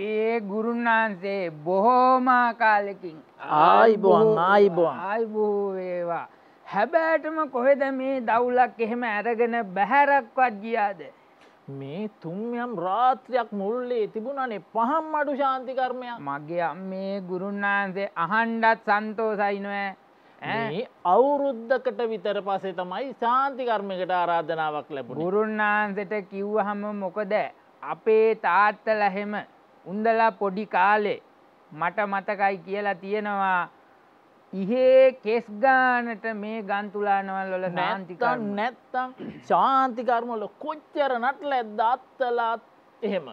අපේ ගුරුන්නාන්සේ බොහෝමා කාලෙකින් ආයිබෝන් ආයිබෝන්. ආයිබෝ වේවා. හැබෑටම කොහෙද මේ දවුලක් එහෙම ඇරගෙන බැහැරක්වත් ගියාද? මේ තුන්යම් රාත්‍රයක් මුල්ලේ තිබුණනේ පහම් අඩු ශාන්තිකර්මයක් මගේ අම්මේ ගුරුන්නාන්සේ අහන්ඩත් සන්තෝසයිනොෑ මේ අවුරුද්ධකට විතර පසේ තමයි ශාන්තිකර්මකට ආරාධනාවක් ලැබුණ. ගුරුන්නාන්සට කිව්වහම මොකද? අපේ තාත්තල හෙම උන්දලා පොඩි කාලේ මට මතකයි කියලා තියෙනවා. ඉහේ කෙස්ගානට මේ ගන්තුලානවල් වල නැන්තිකන් සාන්තිකන් නැත්තං ශාන්තිකර්මල කොච්චර නටල ඇද අත්තලාත් එහෙම.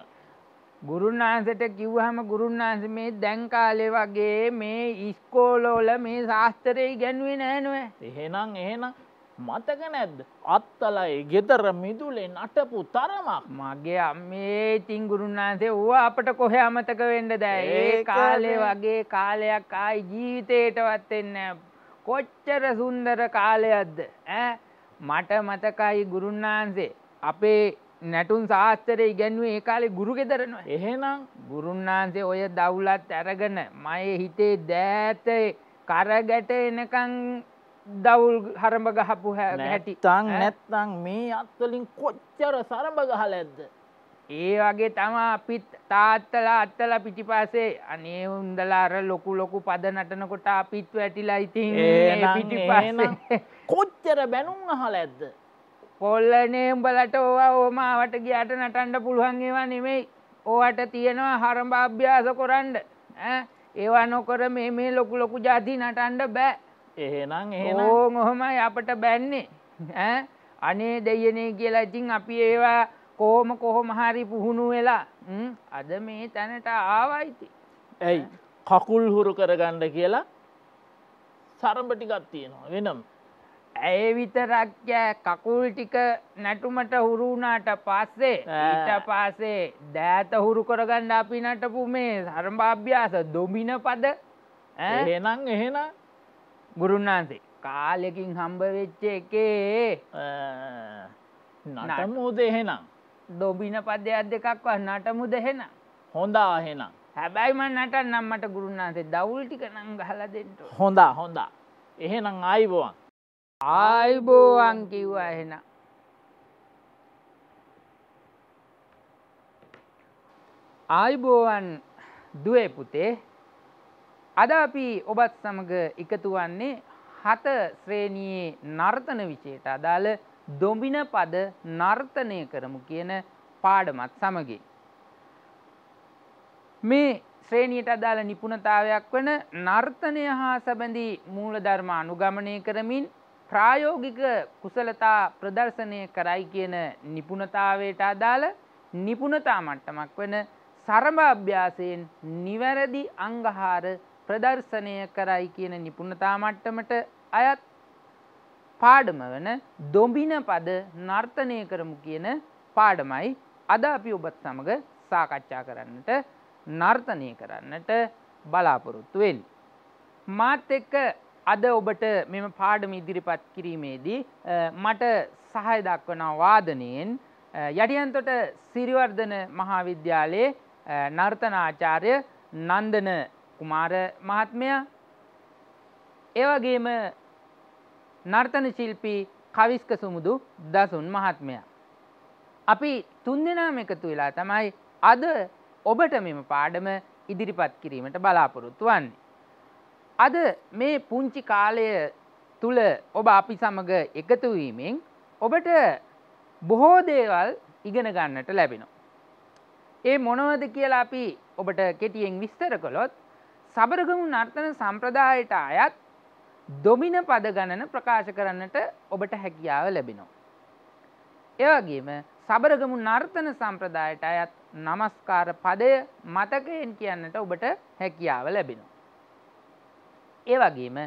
ගුරුන්නාන්සට කිව්හම ගුරුන්නාන්ස මේ දැන්කාලෙ වගේ මේ ඉස්කෝලෝල මේ ශාස්තරය ගැන්ුවේ නෑනුව එහෙනම් එහෙනම් මතක නැද්ද? අත්තලයි ගෙදර මිදුලේ නටපු තරමක්. මගේ අම්මේ ඉතින් ගුරුන්නාන්සේ ඕ අපට කොහ අමතක වෙන්ඩ දෑ ඒ. කාලේ වගේ කාලයක් ආයි ජීවිතයටවත් එන්න කොච්චර සුන්දර කාලයක්ද ඈ? මට මතකයි ගුරුන්නාන්සේ අපේ නැටුන් ශාස්තරය ඉගැන්වේ ඒ කාලේ ගුරු ගෙදරනවා එහෙනම්? ගුරුන්නාන්සේ ඔය දවුලත් ඇරගෙන මය හිතේ දෑත කරගැට එනකං දවුල් හරඹ ගහපු හැටි. ඈ? නැත්තං මේ අත්වලින් කොච්චර සරඹ ගහල ඇද්ද ඒ වගේ තමා අපිත් තාත්තලා අත්තලා පිටිපසේ අනේ උන්දලා අර ලොකු ලොකු පද නටනකොට අපිත් වැටිලා ඉතින් පිටිපස්සේ. කොච්චර බැනුම් අහල ඇද්ද කොල්ලනේ උඹලට ඕවා ඕමාවට ගියට නටන්ඩ පුළුවන් ඒවා නෙමෙයි. ඕවට තියෙනවා හරඹ අභ්‍යාස කොරන්ඩ? ඒවා නොකර මේ මේ ලොකු ලොකු ජාති නටන්ඩ බෑ එහෙනම් එහෙනම් ඕ ඔහොමයි අපට බැන්නේ ඈ? අනේ දෙයනේ කියලා ඉතින් අපි ඒවා කෝම කොහොම හරි පුහුණු වෙලා? අද මේ තැනට ආවයිති ඇයි කකුල් හුරු කරගණ්ඩ කියලා සරඹටිකත් තියෙනවා වෙනම් ඇය විතරක්ය කකුල් ටික නැටුමට හුරුුණාට පස්සේ. ඊට පාසේ දෑත හුරු කරගණ්ඩ අපි නටපු මේ සරම්භාභ්‍යාස දොබින පද ඈ? එහෙනම් එහෙනම් ගුරුන්නාන්සේ කාලෙකින් හම්බ වෙච්ච එකේ නටමුද එහෙනම්. දොබින පදයක් දෙකක්ව නටමු දෙහෙන හොඳා එහෙනම්. හැබැයිම නට නම්මට ගුරුන්නාන්සේ දවුල් ටික නං ගහල දෙෙන්ට හොඳා හොඳා. එහෙනම් ආයිබෝවන්. ආයිබෝවන් කිව්වා එහෙන ආයිබෝවන් දුවේ පුතේ අද අපි ඔබත් සමග එකතු වන්නේ හත ශ්‍රේණියයේ නර්තන විචයට අදාළ දොඹින පද නර්තනය කරමු කියන පාඩමත් සමගින්. මේ ශ්‍රේණියට අදාළ නිපුණතාවයක් වන නර්තනය හා සැබඳී මූලධර්ම අනුගමනය කරමින් ප්‍රායෝගික කුසලතා ප්‍රදර්ශනය කරයි කියන නිපුණතාවයට අදාළ නිපුණතා මට්ටමක් වන සරභ අභ්‍යාසයෙන් නිවැරදි අංගහාර ප්‍රදර්ශනය කරයි කියන නිපුණතා මට්ටමට අයත් පාඩම වන දොඹින පද නර්තනය කරමු කියන පාඩමයි අද අපි ඔබත් සමඟ සාකච්ඡා කරන්නට නර්තනය කරන්නට බලාපොරොත්තුවෙන්. මාත් එක්ක අද ඔබට මෙම පාඩම ඉදිරිපත් කිරීමේදී අ, මට සහය දක්වන වාදනයෙන් අ, යටියන්තොට සිරිවර්ධන මහාවිද්‍යාලයේ අ, නර්තනාචාර්ය නන්දන කුමාර මහත්මයා ඒවගේම නර්තන ශිල්පී කවිස්ක සුමුදු දසුන් මහත්මයා. අපි තුන් දෙනාම එකතු වෙලා තමයි අද ඔබට මෙම පාඩම ඉදිරිපත් කිරීමට බලාපොරොත්තු වන්නේ. අද මේ පුංචි කාලය තුළ ඔබ අපි සමග එකතුවීමෙන් ඔබට බොහෝ දේවල් ඉගෙන ගන්නට ලැබෙනවා. ඒ මොනවද කියලා අපි ඔබට කෙටියෙන් විස්තර කළොත් සබරගමු නර්තන සම්ප්‍රදායට අයත් දොමින පද ගණන ප්‍රකාශ කරන්නට ඔබට හැකියාව ලැබෙනවා. එවගේම සබරගමු නර්තන සම්ප්‍රදායට අයත් නමස්කාර පදය මතකයෙන් කියන්නට ඔබට හැකියාව ලැබෙනවා. ඒවගේම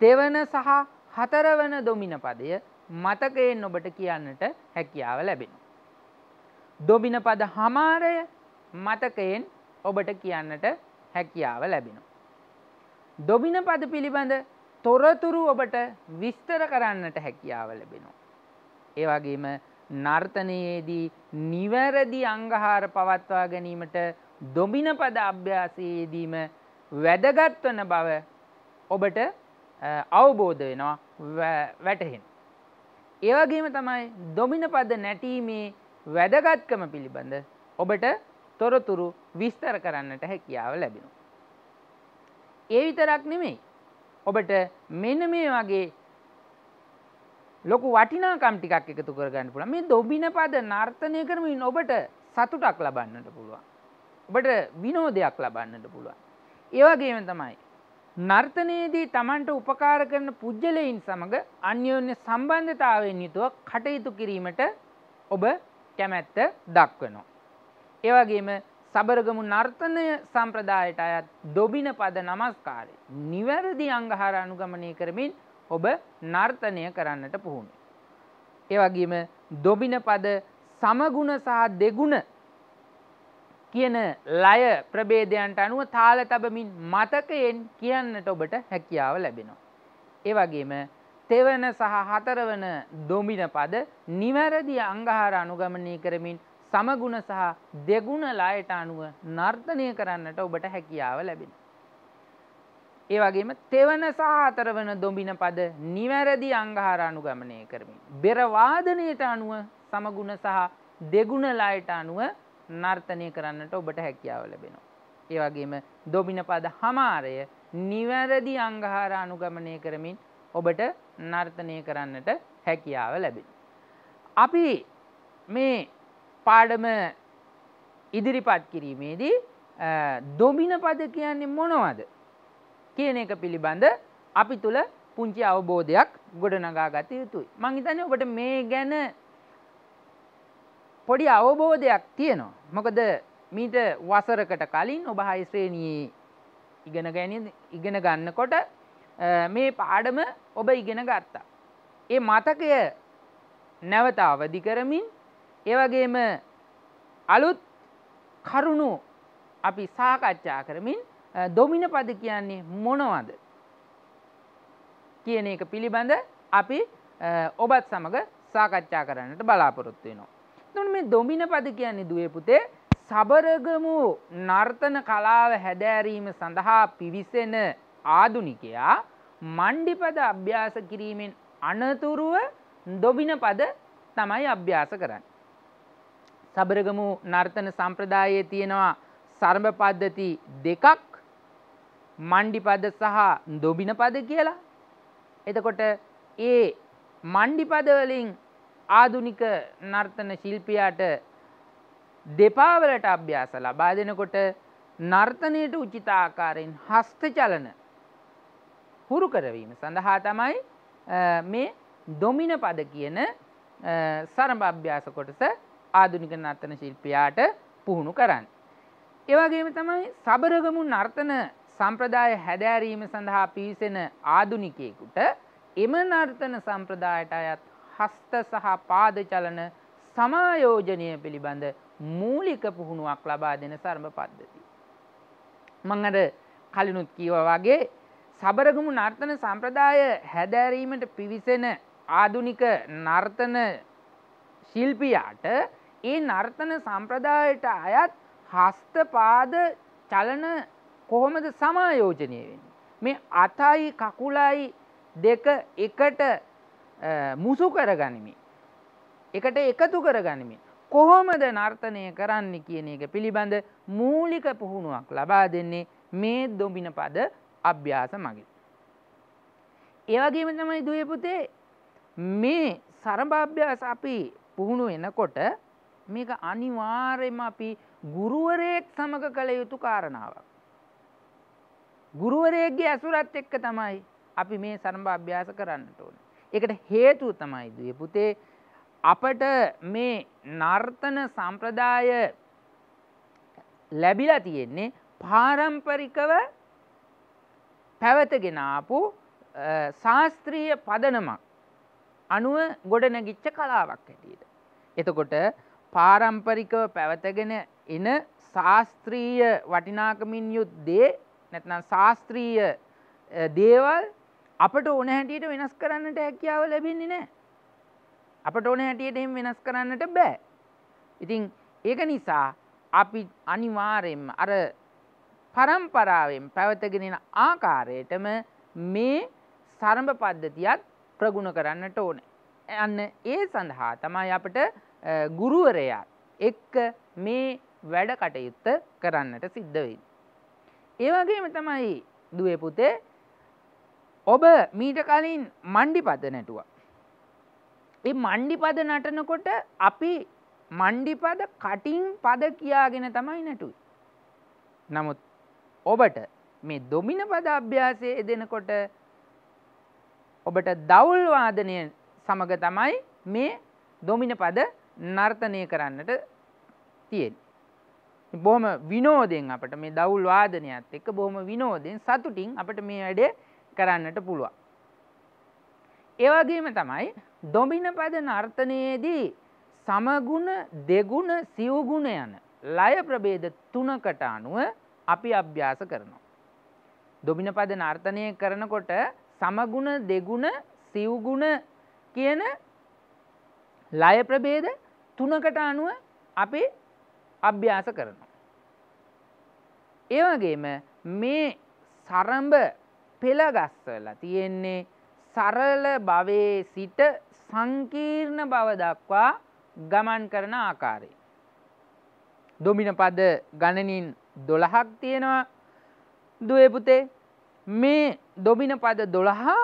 තෙවන සහ හතරවන දොමින පදය මතකයෙන් ඔබට කියන්නට හැකියාව ලැබෙනවා. දොබින පද හමාරය මතකයෙන් ඔබට කියන්නට හැකියාව ලැබෙනවා. දොබින පද පිළිබඳ තොරතුරු ඔබට විස්තර කරන්නට හැකියාව ලැබෙනවා. ඒවගේම නර්තනයේදී නිවැරදි අංගහාර පවත්වා ගැනීමට දොමින පද අභ්‍යාසයේදීම වැදගත් වන බව ඔබට අවබෝධ වෙනවා වැටහෙන්. ඒවගේම තමයි දොමින පද නැටීමේ වැදගත්කම පිළිබඳ ඔබට තොරතුරු විස්තර කරන්නට හැකියාව ලැබෙනවා. ඒ විතරක් නෙමෙයි ඔබට මෙන්න මේ වගේ ලොකු වටිනාකම් ටිකක් එකතු කරගන්න පුළුවන්. මේ දොබින පද නර්තනය කරමින් ඔබට සතුටක් ලබන්නට පුළුවන්. ඔබට විනෝදයක් ලබන්නට පුළුවන්. ඒ වගේම තමයි නර්තනයේදී Tamanට උපකාර කරන පුජ්‍යලයින් සමග අන්‍යෝන්‍ය සම්බන්ධතාවයෙන් යුතුව කටයුතු කිරීමට ඔබ කැමැත්ත දක්වනවා. ඒ වගේම සබරගමු නර්තනය සම්ප්‍රදායට අයත් දොබින පද නමස්කාරය නිවැරදි අංගහාර අනුගමනය කරමින් ඔබ නර්තනය කරන්නට පුහුණු. ඒ වගේම දොබින පද සමගුණ සහ දෙගුණ කියන ලය ප්‍රබේදයන්ට අනුව තාල තබමින් මතකයෙන් කියන්නට ඔබට හැකියාව ලැබෙනවා. ඒ වගේම තෙවන සහ හතරවන දොමින පද නිවැරදි අංගහාර අනුගමනය කරමින් සමගුණ සහ දෙගුණ ලයට අනුව නර්තනය කරන්නට ඔබට හැකියාව ලැබෙන. ඒ වගේම තෙවන සහ හතරවන දොඹින පද නිවැරදි අංගහාර අනුගමනය කරමින්. බෙරවාදනයට අනුව සමගුණ සහ දෙගුණ ලයට අනුව නර්තනය කරන්නට ඔබට හැකියාව ලැබෙනවා. ඒ වගේම දොබින පද හමාරය නිවැරදි අංගහාර අනුගමනය කරමින් ඔබට නර්තනය කරන්නට හැකියාව ලැබෙන. අපි මේ පාඩම ඉදිරිපත් කිරීමේදී දොමින පද කියන්නේ මොනවද කියන එක පිළිබඳ අපි තුළ පුංචි අවබෝධයක් ගොඩනගා ගත යුතුයි. මං හිතන්නේ ඔබට මේ ගැන පොඩි අවබෝධයක් තියෙනවා. මොකද මීට වසරකට කලින් ඔබ හයි ශ්‍රේණියේ ඉගෙන ගැනීම ඉගෙන ගන්නකොට මේ පාඩම ඔබ ඉගෙන ගත්තා. ඒ මතකය නැවත අවදි කරමින් ඒවගේම අලුත් කරුණු අපි සාකච්ඡා කරමින් දොමින පද කියන්නේ මොනවද කියන එක පිළිබඳ අපි ඔබත් සමඟ සාකච්ඡා කරන්නට බලාපොරොත්තු වෙනවා. තුන් මේ දොමින පද කියන්නේ දුවේ පුතේ සබරගමු නර්තන කලාව හැදෑරීම සඳහා පිවිසෙන ආදුනිකයා මණ්ඩිපද අභ්‍යාස කිරීමෙන් අනතුරුව දොබින පද තමයි අභ්‍යාස කරන්න. සබරගමු නර්තන සම්ප්‍රදායේ තියෙනවා සරඹ පද්ධති දෙකක් මණ්ඩි පද සහ දොබින පද කියලා. එතකොට ඒ මණ්ඩි පදවලින් ආදුනික නර්තන ශිල්පියාට දෙපාවලට අභ්‍යාස ලබා දෙනකොට නර්තනයට උචිතාකාරයෙන් හස්ත චලන හුරු කරවීම සඳහා තමයි මේ දොමින පද කියන සරඹ අභ්‍යාස කොටස ආදුනික නර්තන ශිල්පියාට පුහුණු කරන්න. ඒවගේම තමයි සබරගමු නර්තන සම්ප්‍රදාය හැදෑරීම සඳහා පිවිසෙන ආදුනිකයෙකුට එම නර්තන සම්ප්‍රදායට අයත් හස්ත සහ පාද චලන සමායෝජනය පිළිබඳ මූලික පුහුණුවක් ලබා දෙන සරඹ පද්ධති. මං අර කලිනුත් කීව වගේ සබරගමු නර්තන සම්ප්‍රදාය හැදෑරීමට පිවිසෙන ආදුනික නර්තන ශිල්පියාට ඒ නර්තන සම්ප්‍රදායට අයත් හස්තපාද චලන කොහොමද සමායෝජනය වෙන්නේ. මේ අතයි කකුලයි දෙක එකට මුසු කරගනිමි. එකට එකතු කරගනිමින්. කොහොමද නර්තනය කරන්න කියන එක පිළිබඳ මූලික පුහුණුවක් ලබා දෙන්නේ මේ දොබින පද අභ්‍යාස මගින්. ඒවගේම තමයි දුවපුතේ මේ සරභාභ්‍යාස අපි පුහුණු එනකොට මේක අනිවාර්යම අපි ගුරුවරයෙක් සමඟ කළ යුතු කාරණාවක්. ගුරුවරයගේ ඇසුරත් එක්ක තමයි අපි මේ සරම්භ අභ්‍යාස කරන්නට ඕන. එකට හේතුව තමයි දුය පුතේ අපට මේ නර්තන සම්ප්‍රදාය ලැබිලා තියෙන්නේ පාරම්පරිකව පැවතගෙනාපු ශාස්ත්‍රීය පදනමක් අනුව ගොඩනැගිච්ච කලාවක් හැටියට. එතකොට පාරම්පරිකව පැවතගෙන එන ශාස්ත්‍රීය වටිනාකමින් යුත් දේ නැත්නම් ශාස්ත්‍රීය දේවල් අපට ඕන හැටියට වෙනස් කරන්නට හැකියාව ලැබෙන්නේ නෑ. අපට ඕන හැටියට එහෙම වෙනස් කරන්නට බෑ. ඉතින් ඒක නිසා අපි අනිවාර්යෙන්ම අර පරම්පරාවෙන් පැවතගෙනෙන ආකාරයටම මේ සරඹ පද්ධතියත් ප්‍රගුණ කරන්නට ඕන. අන්න ඒ සඳහා තමයි අපට ගුරුවරයා එක්ක මේ වැඩ කටයුත්ත කරන්නට සිද්ධ වෙයි. ඒවගේම තමයි දුවේ පුතේ ඔබ මීට කලින් මණ්ඩි පද නැටුව. ඒ මණ්ඩි පද නටනකොට අපි මණ්ඩිපද කටින් පද කියාගෙන තමයි නැටුයි. නමුත් ඔබට මේ දොමින පද අභ්‍යාසය එදෙනකොට ඔබට දවුල්වාදනය සමග තමයි මේ දොමින පද නර්තනය කරන්නට තියෙන්. බොහොම විනෝදෙන් අපට මේ දවුල් වාදනයත් එක බොහොම විනෝදෙන් සතුටින් අපට මේ වැඩේ කරන්නට පුළුවන්. ඒවගේම තමයි දොමින පද නර්තනයේදී සමගුණ දෙගුණ සිව්ගුණ යන ලය ප්‍රබේද තුනකට අනුව අපි අභ්‍යාස කරනවා. දොමින පද නර්තනය කරනකොට සමගුණ දෙගුණ සිව්ගුණ කියන ලය ප්‍රබේද තුනකට අනුව අපි අභ්‍යාස කරනවා. ඒවගේම මේ සරම්භ පෙළගස්වලා තියෙන්නේ සරල භවයේ සිට සංකීර්ණ බව දක්වා ගමන් කරන ආකාරය. දොමින පද ගණනින් දොළහක් තියෙනවා දුවපුතේ මේ දොබින පද දොළහා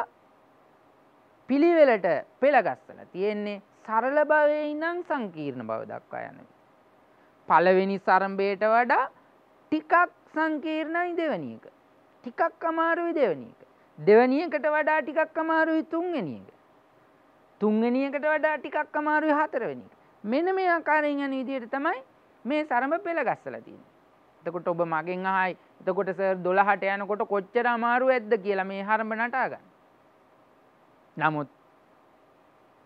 පිළිවෙලට පෙළගස්සල තියෙන්නේ සරල භවය ඉඳං සංකීර්ණ බව දක්වා යන. පළවෙනි සරම්භයට වඩා ටිකක් සංකීර්ණයි දෙවනියක. ටිකක් අමාරුයි දෙවනියක. දෙවනියකට වඩා ටිකක් අමාරුයි තුන්ගෙනියක. තුන්ගෙනියකට වඩා ටිකක් අමාරුයි හතරවෙනික. මෙන මේ ආකාරයෙන් යන විදියට තමයි මේ සරඹ පෙළ ගස්සලා තියෙන්නේ. එතකොට ඔබ මගෙන් අහයි එතකොට සර් 12ට යනකොට කොච්චර අමාරු ඇද්ද කියලා මේ හරඹ නටා ගන්න. නමුත්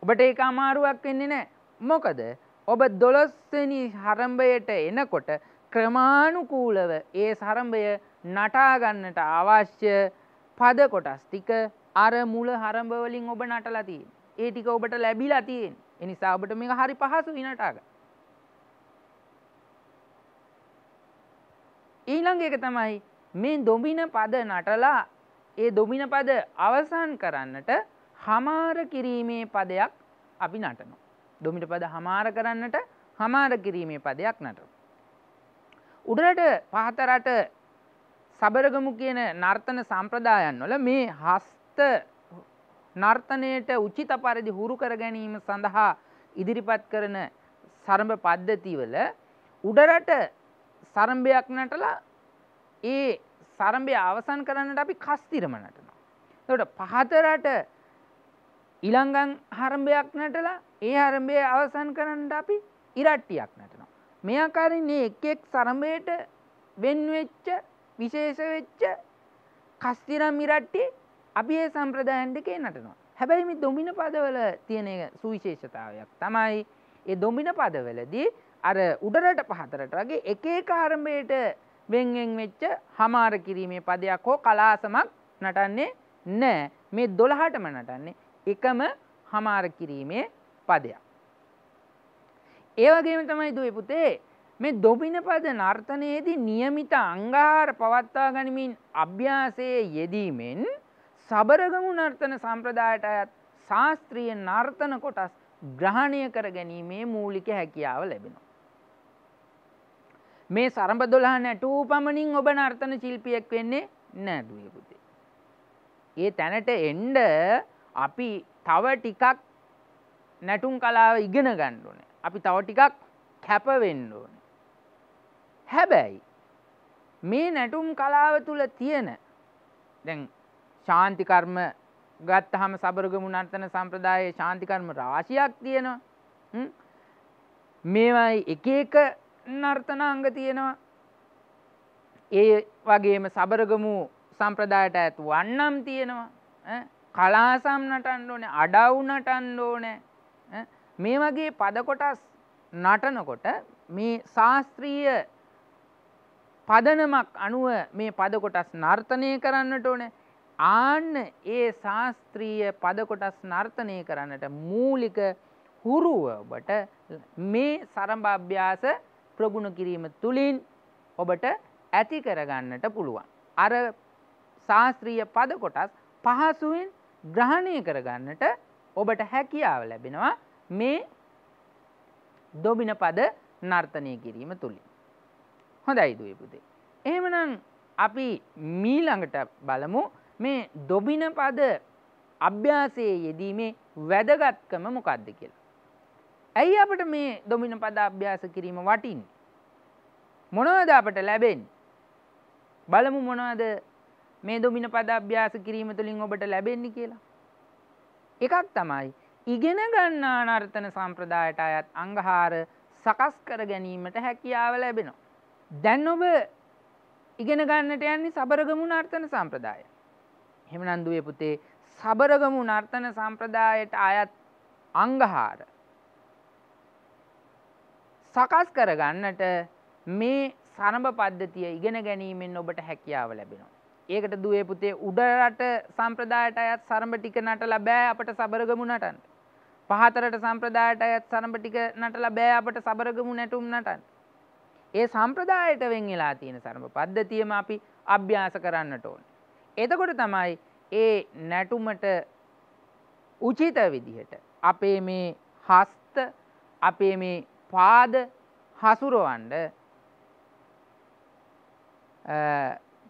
ඔබට ඒක අමාරුවක් වෙන්නේ නැහැ. මොකද ඔබ 12 වෙනි හරඹයට එනකොට ක්‍රමානුකූලව ඒ සරඹය නටා ගන්නට අවශ්‍ය පද කොටස් ටික අර මුල හරඹ වලින් ඔබ නටලා තියෙන්නේ. ඒ ටික ඔබට ලැබිලා තියෙන්නේ. ඒ නිසා ඔබට මේක හරි පහසුයි නටා ගන්න. ඊළඟ එක තමයි මේ දොඹින පද නටලා ඒ දොමින පද අවසන් කරන්නට හමාර කිරීමේ පදයක් අපි නටනවා. දොමිට පද හමාර කරන්නට හමාර කිරීමේ පදයක් නට. උඩරට පහතරට සබරගමු කියන නර්තන සම්ප්‍රදායන් වල මේ හස්ත නර්තනයට උචිත පරිදි හුරු කර ගැනීම සඳහා ඉදිරිපත් කරන සරඹ පද්ධතිවල උඩරට සරම්භයක් නටලා ඒ සරම්භය අවසන් කරන්නට අපි කස්තිරම නටනවා. තොට පහතරට ඉළංගං හරම්භයක් නටලා ඒ හරම්භය අවසන් කරන්නට අපි ඉරට්ටියක් නටනවා. මේ ආකාරින්නේ එක් එක් සරම්භයට වෙන්වෙච්ච විශේෂ වෙච්ච කස්තිරම් ඉරට්ටි අපි ඒ සම්ප්‍රදායන්ටකේ නටනවා. හැබැයි මේ දොමින පදවල තියෙන සුවිශේෂතාවයක් තමයි ඒ දොමින පදවලදී අර උඩරට පහතරට වගේ එකේ කාරම්භයට වෙන්ෙන් වෙච්ච හමාර කිරීමේ පදයක් හෝ කලාසමක් නටන්නේ නෑ මේ දොළහටම නටන්නේ එකම හමාර කිරීමේ පදයක්. ඒවගේම තමයි දුව පුතේ මේ දොබින පද නර්තනයේදී නියමිත අංගාර පවත්වා ගනිමින් අභ්‍යාසයේ යෙදීමෙන් සබරගමු නර්තන සම්ප්‍රදායට අයත් ශාස්ත්‍රීය නර්තන කොටස් ග්‍රහණය කර ගැනීමේ මූලික හැකියාව ලැබෙනවා. මේ සරඹ දොළහ නැටූ පමණින් ඔබ නර්තන ශිල්පියෙක් වෙන්නේ නෑදුව පුතේ. ඒ තැනට එන්ඩ අපි තව ටිකක් නැටුම් කලාව ඉගෙන ගණ්ඩුවන. අපි තව ටිකක් කැපවෙන්න ඕන. හැබැයි මේ නැටුම් කලාව තුළ තියෙන දැන් ශාන්තිකර්ම ගත් හම සබරගමු නර්තන සම්ප්‍රදායේ ශාන්තිකර්ම රාශියක් තියෙනවා. මේවයි එක එක නර්තනාංග තියෙනවා. ඒ වගේම සබරගමු සම්ප්‍රදායට ඇත් වන්නම් තියෙනවා කලාසම් නටන්න ඕන අඩව් නටන්න ඕනෑ. මේ වගේ පදකොටස් නටනකොට මේ ශාස්ත්‍රීය පදනමක් අනුව මේ පදකොටස් නර්තනය කරන්නට ඕන. ආන්න ඒ ශාස්ත්‍රීය පදකොටස් නර්තනය කරන්නට මූලික හුරුව ඔබට මේ සරඹ අභ්‍යාස ප්‍රගුණ කිරීම තුළින් ඔබට ඇති කරගන්නට පුළුවන්. අර ශාස්ත්‍රීය පද කොටස් පහසුවෙන් ග්‍රහණය කරගන්නට ඔබට හැකියාව ලැබෙනවා මේ දොබින පද නර්තනය කිරීම තුළින්. හොඳයි දුවේ පුතේ. එහෙමනම් අපි මීළඟට බලමු මේ දොබින පද අභ්‍යාසයේ යෙදීමේ වැදගත්කම මොකක්ද කියලා. ඇයි අපට මේ දොමින පද අභ්‍යාස කිරීම වටින්. මොනවද අපට ලැබෙන්. බලමු මොනවද මේ දොමින පද අභ්‍යාස කිරීම තුළින් ඔබට ලැබෙන්නේ කියලා. එකක් තමයි ඉගෙන ගන්නා නර්තන සම්ප්‍රදායට අයත් අංගහාර සකස් කර ගැනීමට හැකියාව ලැබෙනවා. දැන් ඔබ ඉගෙන ගන්නට යන්නේ සබරගමු නර්තන සම්ප්‍රදාය. හෙමනන්දුවේ පුතේ සබරගමු නර්තන සම්ප්‍රදායට අයත් අංගහාර සකස් කරගන්නට මේ සරඹ පද්ධතිය ඉගෙන ගැනීමෙන් ඔබට හැකියාව ලැබෙනවා. ඒකට දුවේ පුතේ උඩරට සම්ප්‍රදායට අයත් සරඹ ටික නටලා බෑ අපට සබරගමු නටන්න. පහතරට සම්ප්‍රදායට අයත් සරඹ ටික නටලා බෑ අපට සබරගමු නැටුම් නටන්න. ඒ සම්ප්‍රදායට වෙන් වෙලා තියෙන සරඹ පද්ධතියම අපි අභ්‍යාස කරන්නට ඕන. එතකොට තමයි ඒ නැටුමට උචිත විදිහට අපේ මේ හස්ත අපේ මේ පාද හසුරුවන්ඩ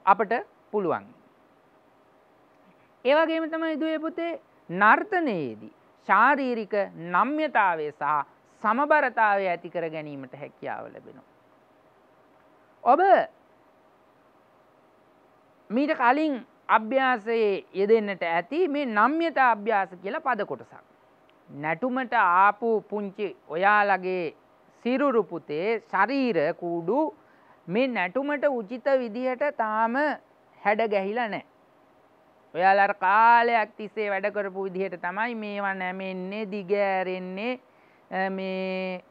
අපට පුළුවන්. ඒවගේම තමයි දුවේ පුතේ නර්තනයේදී ශාරීරික නම්්‍යතාවය සහ සමබරතාවය ඇති කර ගැනීමට හැකියාව ලැබෙනවා. ඔබ මීට කලින් අභ්‍යාසයේ යෙදෙන්නට ඇති මේ නම්්‍යතා අභ්‍යාස කියලා පද කොටසක්. නැටුමට ආපු පුංචි ඔයාලගේ සිරුරු පුතේ ශරීර කූඩු මේ නැටුමට උචිත විදිහට තාම හැඩ ගැහිලා නෑ. ඔයාලර කාලයක් තිස්සේ වැඩ කරපු විදිහට තමයි මේවා නැමෙන්නේ දිගෑරෙන්නේ මේ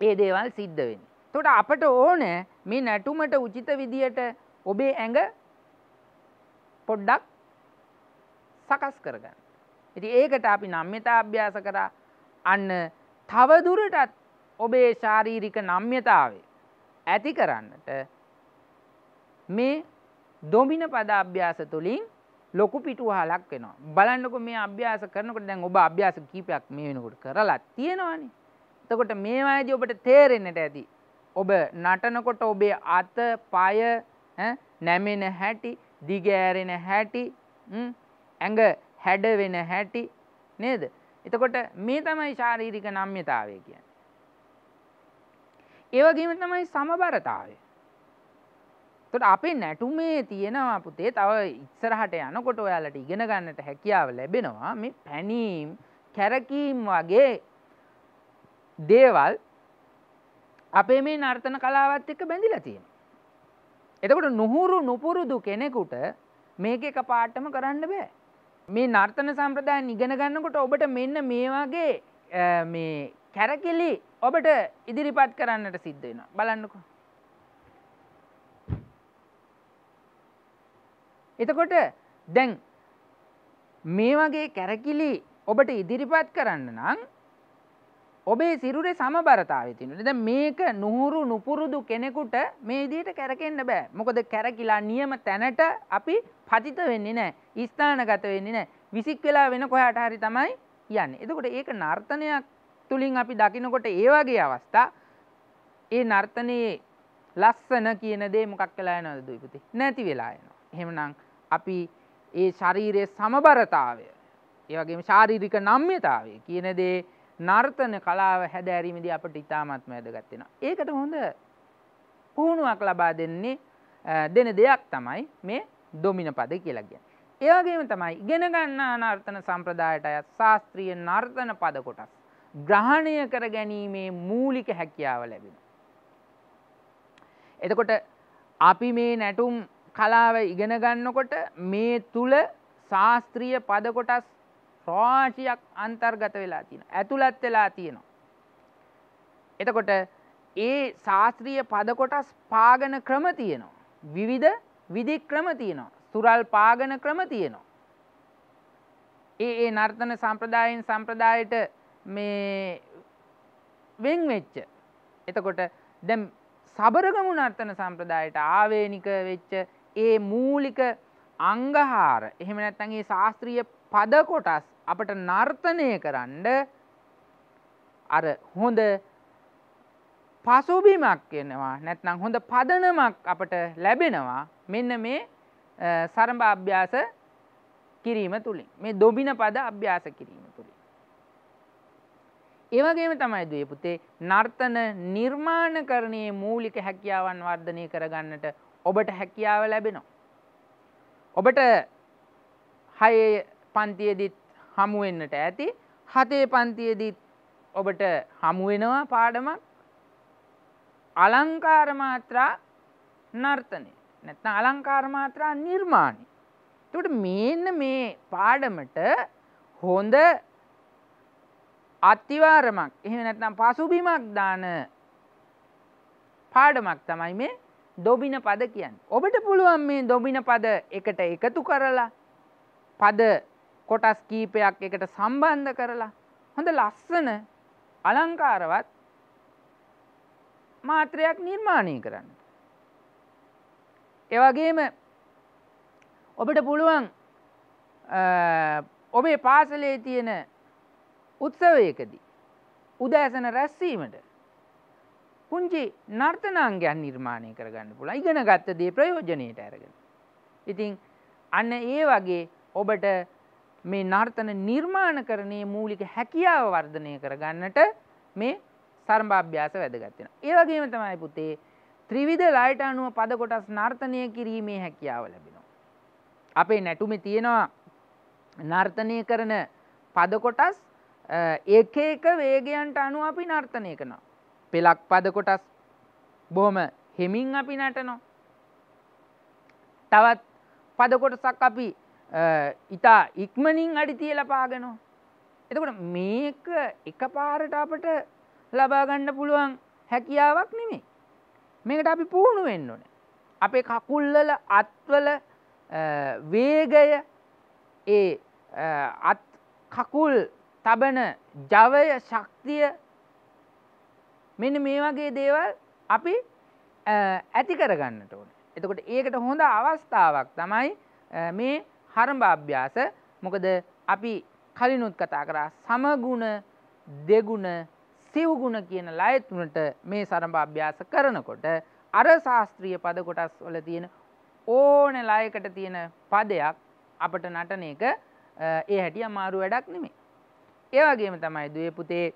ඒ දේවල් සිද්ධ වෙන්න. තොට අපට ඕන මේ නැටුමට උචිත විදිහට ඔබේ ඇඟ පොඩ්ඩක් සකස් කරගන්න. ඉති ඒකට අපි නම්්‍යතා අභ්‍යාස කර අන්න තවදුරටත් ඔබේ ශාරීරික නම්්‍යතාවේ ඇති කරන්නට මේ දොමින පද අභ්‍යාස තුළින් ලොකු පිටුහලක් වෙනවා. බලන්නක මේ අභ්‍යාස කරනකට දැන් ඔබ අභ්‍යාස කීපයක් මේ වෙනකොට කරලා තියෙනවානේ. එතකොට මේවාද ඔබට තේරෙන්නට ඇති. ඔබ නටනකොට ඔබේ අත පය නැමෙන හැටි දිගෑරෙන හැටි ඇඟ හැඩ වෙන හැටි නේද? එතකොට මේ තමයි ශාරීරික නම්්‍යතාවය කියන්න. ඒවගේම තමයි සමබරතාවය. තොට අපේ නැටුමේ තියෙනවා පුතේ තව ඉස්සරහට යනකොට ඔයාලට ඉගෙන ගන්නට හැකියාව ලැබෙනවා මේ පැනීම් කැරකීම් වගේ දේවල් අපේ මේ නර්තන කලාවත් එක්ක බැඳිලා තියෙන. එතකොට නුහුරු නුපුරුදු කෙනෙකුට මේක එක පාට්ටම කරන්න බෑ. මේ නර්තන සම්ප්‍රදායන් ඉගෙන ගන්නකොට ඔබට මෙන්න මේ වගේ මේ කැරකිලි ඔබට ඉදිරිපත් කරන්නට සිද්ධ වෙන බලන්නකෝ. එතකොට දැන් මේ වගේ කැරකිලි ඔබට ඉදිරිපත් කරන්න නම් ඔබේ සිරුරේ සමබරතාවය තියනට ද මේක නුහුරු නුපුරුදු කෙනෙකුට මේ දිට කැරකෙන්න්න බෑ. මොකද කැරකිලා නියම තැනට අපි පතිත වෙන්නේ නෑ. ස්ථානගත වෙන්නේ නෑ. විසික් වෙලා වෙන කොහට හරි තමයි යන්න. එතකොට ඒක නර්තනයක් තුළින් අපි දකිනකොට ඒවාගේ අවස්ථා ඒ නර්තනයේ ලස්සන කියන දේ මොකක් කලා නද දුයිපති නැති වෙලා එනවා එහෙමනම් අපි ඒ ශරීරයේ සමබරතාවය ඒවගේම ශාරීරික නම්්‍යතාවය කියන දේ නර්තන කලාව හැදෑරීමදී අපට ඉතාමත්ම ඇදගත්වෙන. ඒකට හොඳ පුහුණුවක් ලබා දෙන්නේ දෙන දෙයක් තමයි මේ දොමින පද කියලගිය. ඒවගේම තමයි ඉගෙන ගන්න නර්තන සම්ප්‍රදායට අයත් ශාස්ත්‍රීය නර්තන පද කොටස්. ග්‍රහණය කර ගැනීමේ මූලික හැකියාව ලැබෙන. එතකොට අපි මේ නැටුම් කලාව ඉගෙන ගන්නකොට මේ තුළ ශාස්ත්‍රීය පද කොටස් රාශියක් අන්තර්ගත වෙලා තියෙන ඇතුළත් වෙලා තියෙනවා. එතකොට ඒ ශාස්ත්‍රීය පද කොටස් පාගන ක්‍රම තියෙනවා. විවිධ විදි ක්‍රම තියෙනවා. සුරල් පාගන ක්‍රම තියෙනවා. ඒ ඒ නර්තන සම්ප්‍රදායෙන් සම්ප්‍රදායට මේ වෙන් වෙච්ච එතකොට දැම් සබරගමු නර්තන සම්ප්‍රදායට ආවේනික වෙච්ච ඒ මූලික අංගහාර එහෙම නැත්තන්ගේ ශාස්ත්‍රීය පද කොටස් අපට නර්තනය කරන්න අර හොඳ පසුබිමක් වෙනවා නැත්නම් හොඳ පදනමක් අපට ලැබෙනවා මෙන්න මේ සරඹ අභ්‍යාස කිරීම තුළින් මේ දොබින පද අභ්‍යාස කිරීම තුළින්. ඒවගේම තමයි දුවේ පුතේ නර්තන නිර්මාණ කරණයේ මූලික හැකියාවන් වර්ධනය කරගන්නට ඔබට හැකියාව ලැබෙනවා. ඔබට හයේ පන්තියදිත් හමුවෙන්නට ඇති හතේ පන්තියදිත් ඔබට හමුවෙනවා පාඩමක් අලංකාර මාත්‍රා නර්තනය නැත්නම් අලංකාර මාත්‍රා නිර්මාණය. එතකොට මේන්න මේ පාඩමට හොඳ අත්තිවාරමක් එහෙම නැත්නම් පසුබිමක් දාන පාඩමක් තමයි මේ දොබින පද කියන්නේ. ඔබට පුළුවන් මේ දොබින පද එකට එකතු කරලා පද කොටස් කීපයක් එකට සම්බන්ධ කරලා හොඳ ලස්සන අලංකාරවත් මාත්‍රයක් නිර්මාණය කරන්න. එවගේම ඔබට පුළුවන් ඔබේ පාසලේ තියෙන උත්සවයකදී උදෑසන රැස්වීමට පුංචි නර්තනාංගයන් නිර්මාණය කරගන්න පුළ ඉගෙන ගත්ත දේ ප්‍රයෝජනයට ඇරගෙන. ඉතිං අන්න ඒ වගේ ඔබට මේ නර්තන නිර්මාණ කරණය මූලික හැකියාව වර්ධනය කරගන්නට මේ සරම්භාභ්‍යාස වැදගත්වෙන. ඒවගේම තමයි පුතේ ත්‍රිවිධ ලයිට අනුව පද කොටස් නර්තනය කිරීමේ හැකියාව ලැබෙනවා. අපේ නැටුම තියෙනවා නර්තනය කරන පද කොටස් ඒක එක වේගයන්ට අනු අපි නර්තනය කනවා. පෙලක් පද කොටස් බොහොම හෙමින් අපි නටනෝ. තවත් පද කොටසක් අපි ඉතා ඉක්මනින් අඩි තියල පාගනවා. එතකොට මේක එක පාරට අපට ලබාගන්න පුළුවන් හැකියාවක් නෙමේ. මේකට අපි පුහුණු වෙන්න ඕන. අපේ කකුල්ලල අත්වල වේගය ඒ අත් කකුල් තබන ජවය ශක්තිය මෙන්න මේ වගේ දේවල් අපි ඇති කරගන්නට ඕන. එතකොට ඒකට හොඳ අවස්ථාවක් තමයි මේ හරම්භාභ්‍යාස මොකද අපි කලිනුත් කතා කරා සමගුණ දෙගුණ සිව්ගුණ කියන ලයතුනට මේ සරම්භ අභ්‍යාස කරනකොට අර ශාස්ත්‍රීය පද කොටස් වල තියෙන ඕන ලයකට තියෙන පදයක් අපට නටන එක ඒ හැටිය අමාරු වැඩක් නෙමේ. ඒවගේම තමයි දුවේ පුතේ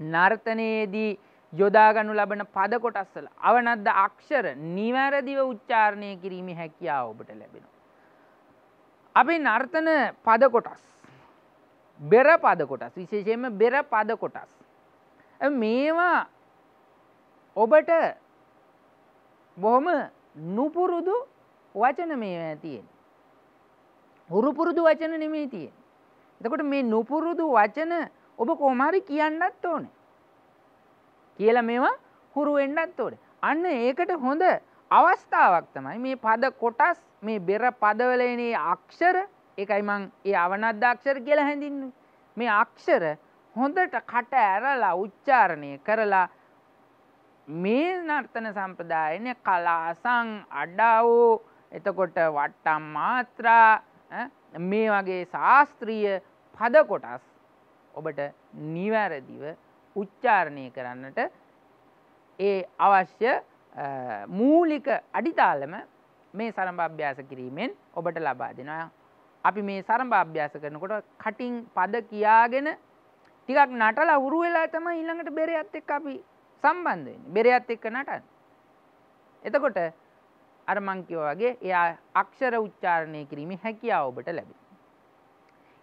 නර්තනයේදී යොදාගනු ලබන පද කොටස්සල අවනද්ද අක්ෂර නිවැරදිව උච්චාරණය කිරීම හැකියාව ඔබට ලැබෙනවා. අපි නර්තන පද කොටස් බෙර පද කොටස් විශේෂයෙන්ම බෙර පද කොටස් මේවා ඔබට බොහොම නුපුරුදු වචන මේ තියෙන. හුරුපුරුදු වචන නෙමේ තියෙන්. එතකොට මේ නුපුරුදු වචන ඔබ කොමාරි කියන්නත් ඕන. කියල මේවා හුරු එන්නත් ඕන. අන්න ඒකට හොඳ අවස්ථාවක් තමයි මේ පද කොටස් මේ බෙර පදවලනේ අක්ෂර එකයි මං ඒ අවනද්දාක්ෂර කියලා හැඳින්න මේ අක්ෂර හොඳට කට ඇරලා උච්චාරණය කරලා මේ නර්තන සම්ප්‍රදායන කලාසං අඩාවෝ එතකොට වට්ටම් මාත්‍රා මේ වගේ ශාස්ත්‍රීය පද කොටස් ඔබට නිවැරදිව උච්චාරණය කරන්නට ඒ අවශ්‍ය මූලික අඩිතාලම මේ සරම්භ අභ්‍යාස කිරීමෙන් ඔබට ලබා දෙනවා. අපි මේ සරම්භ අභ්‍යාස කරනකොට කටින් පද කියාගෙන ටිකක් නටලා උරු වෙලා තම ඊළඟට බෙරයත් එක්ක අපි සම්බන්ධ වෙන්නේ. බෙරයත් එක්ක නටන්න. එතකොට අර මං කිව්වා වගේ එයා අක්ෂර උච්චාරණය කිරීමේ හැකියාව ඔබට ලැබෙනවා.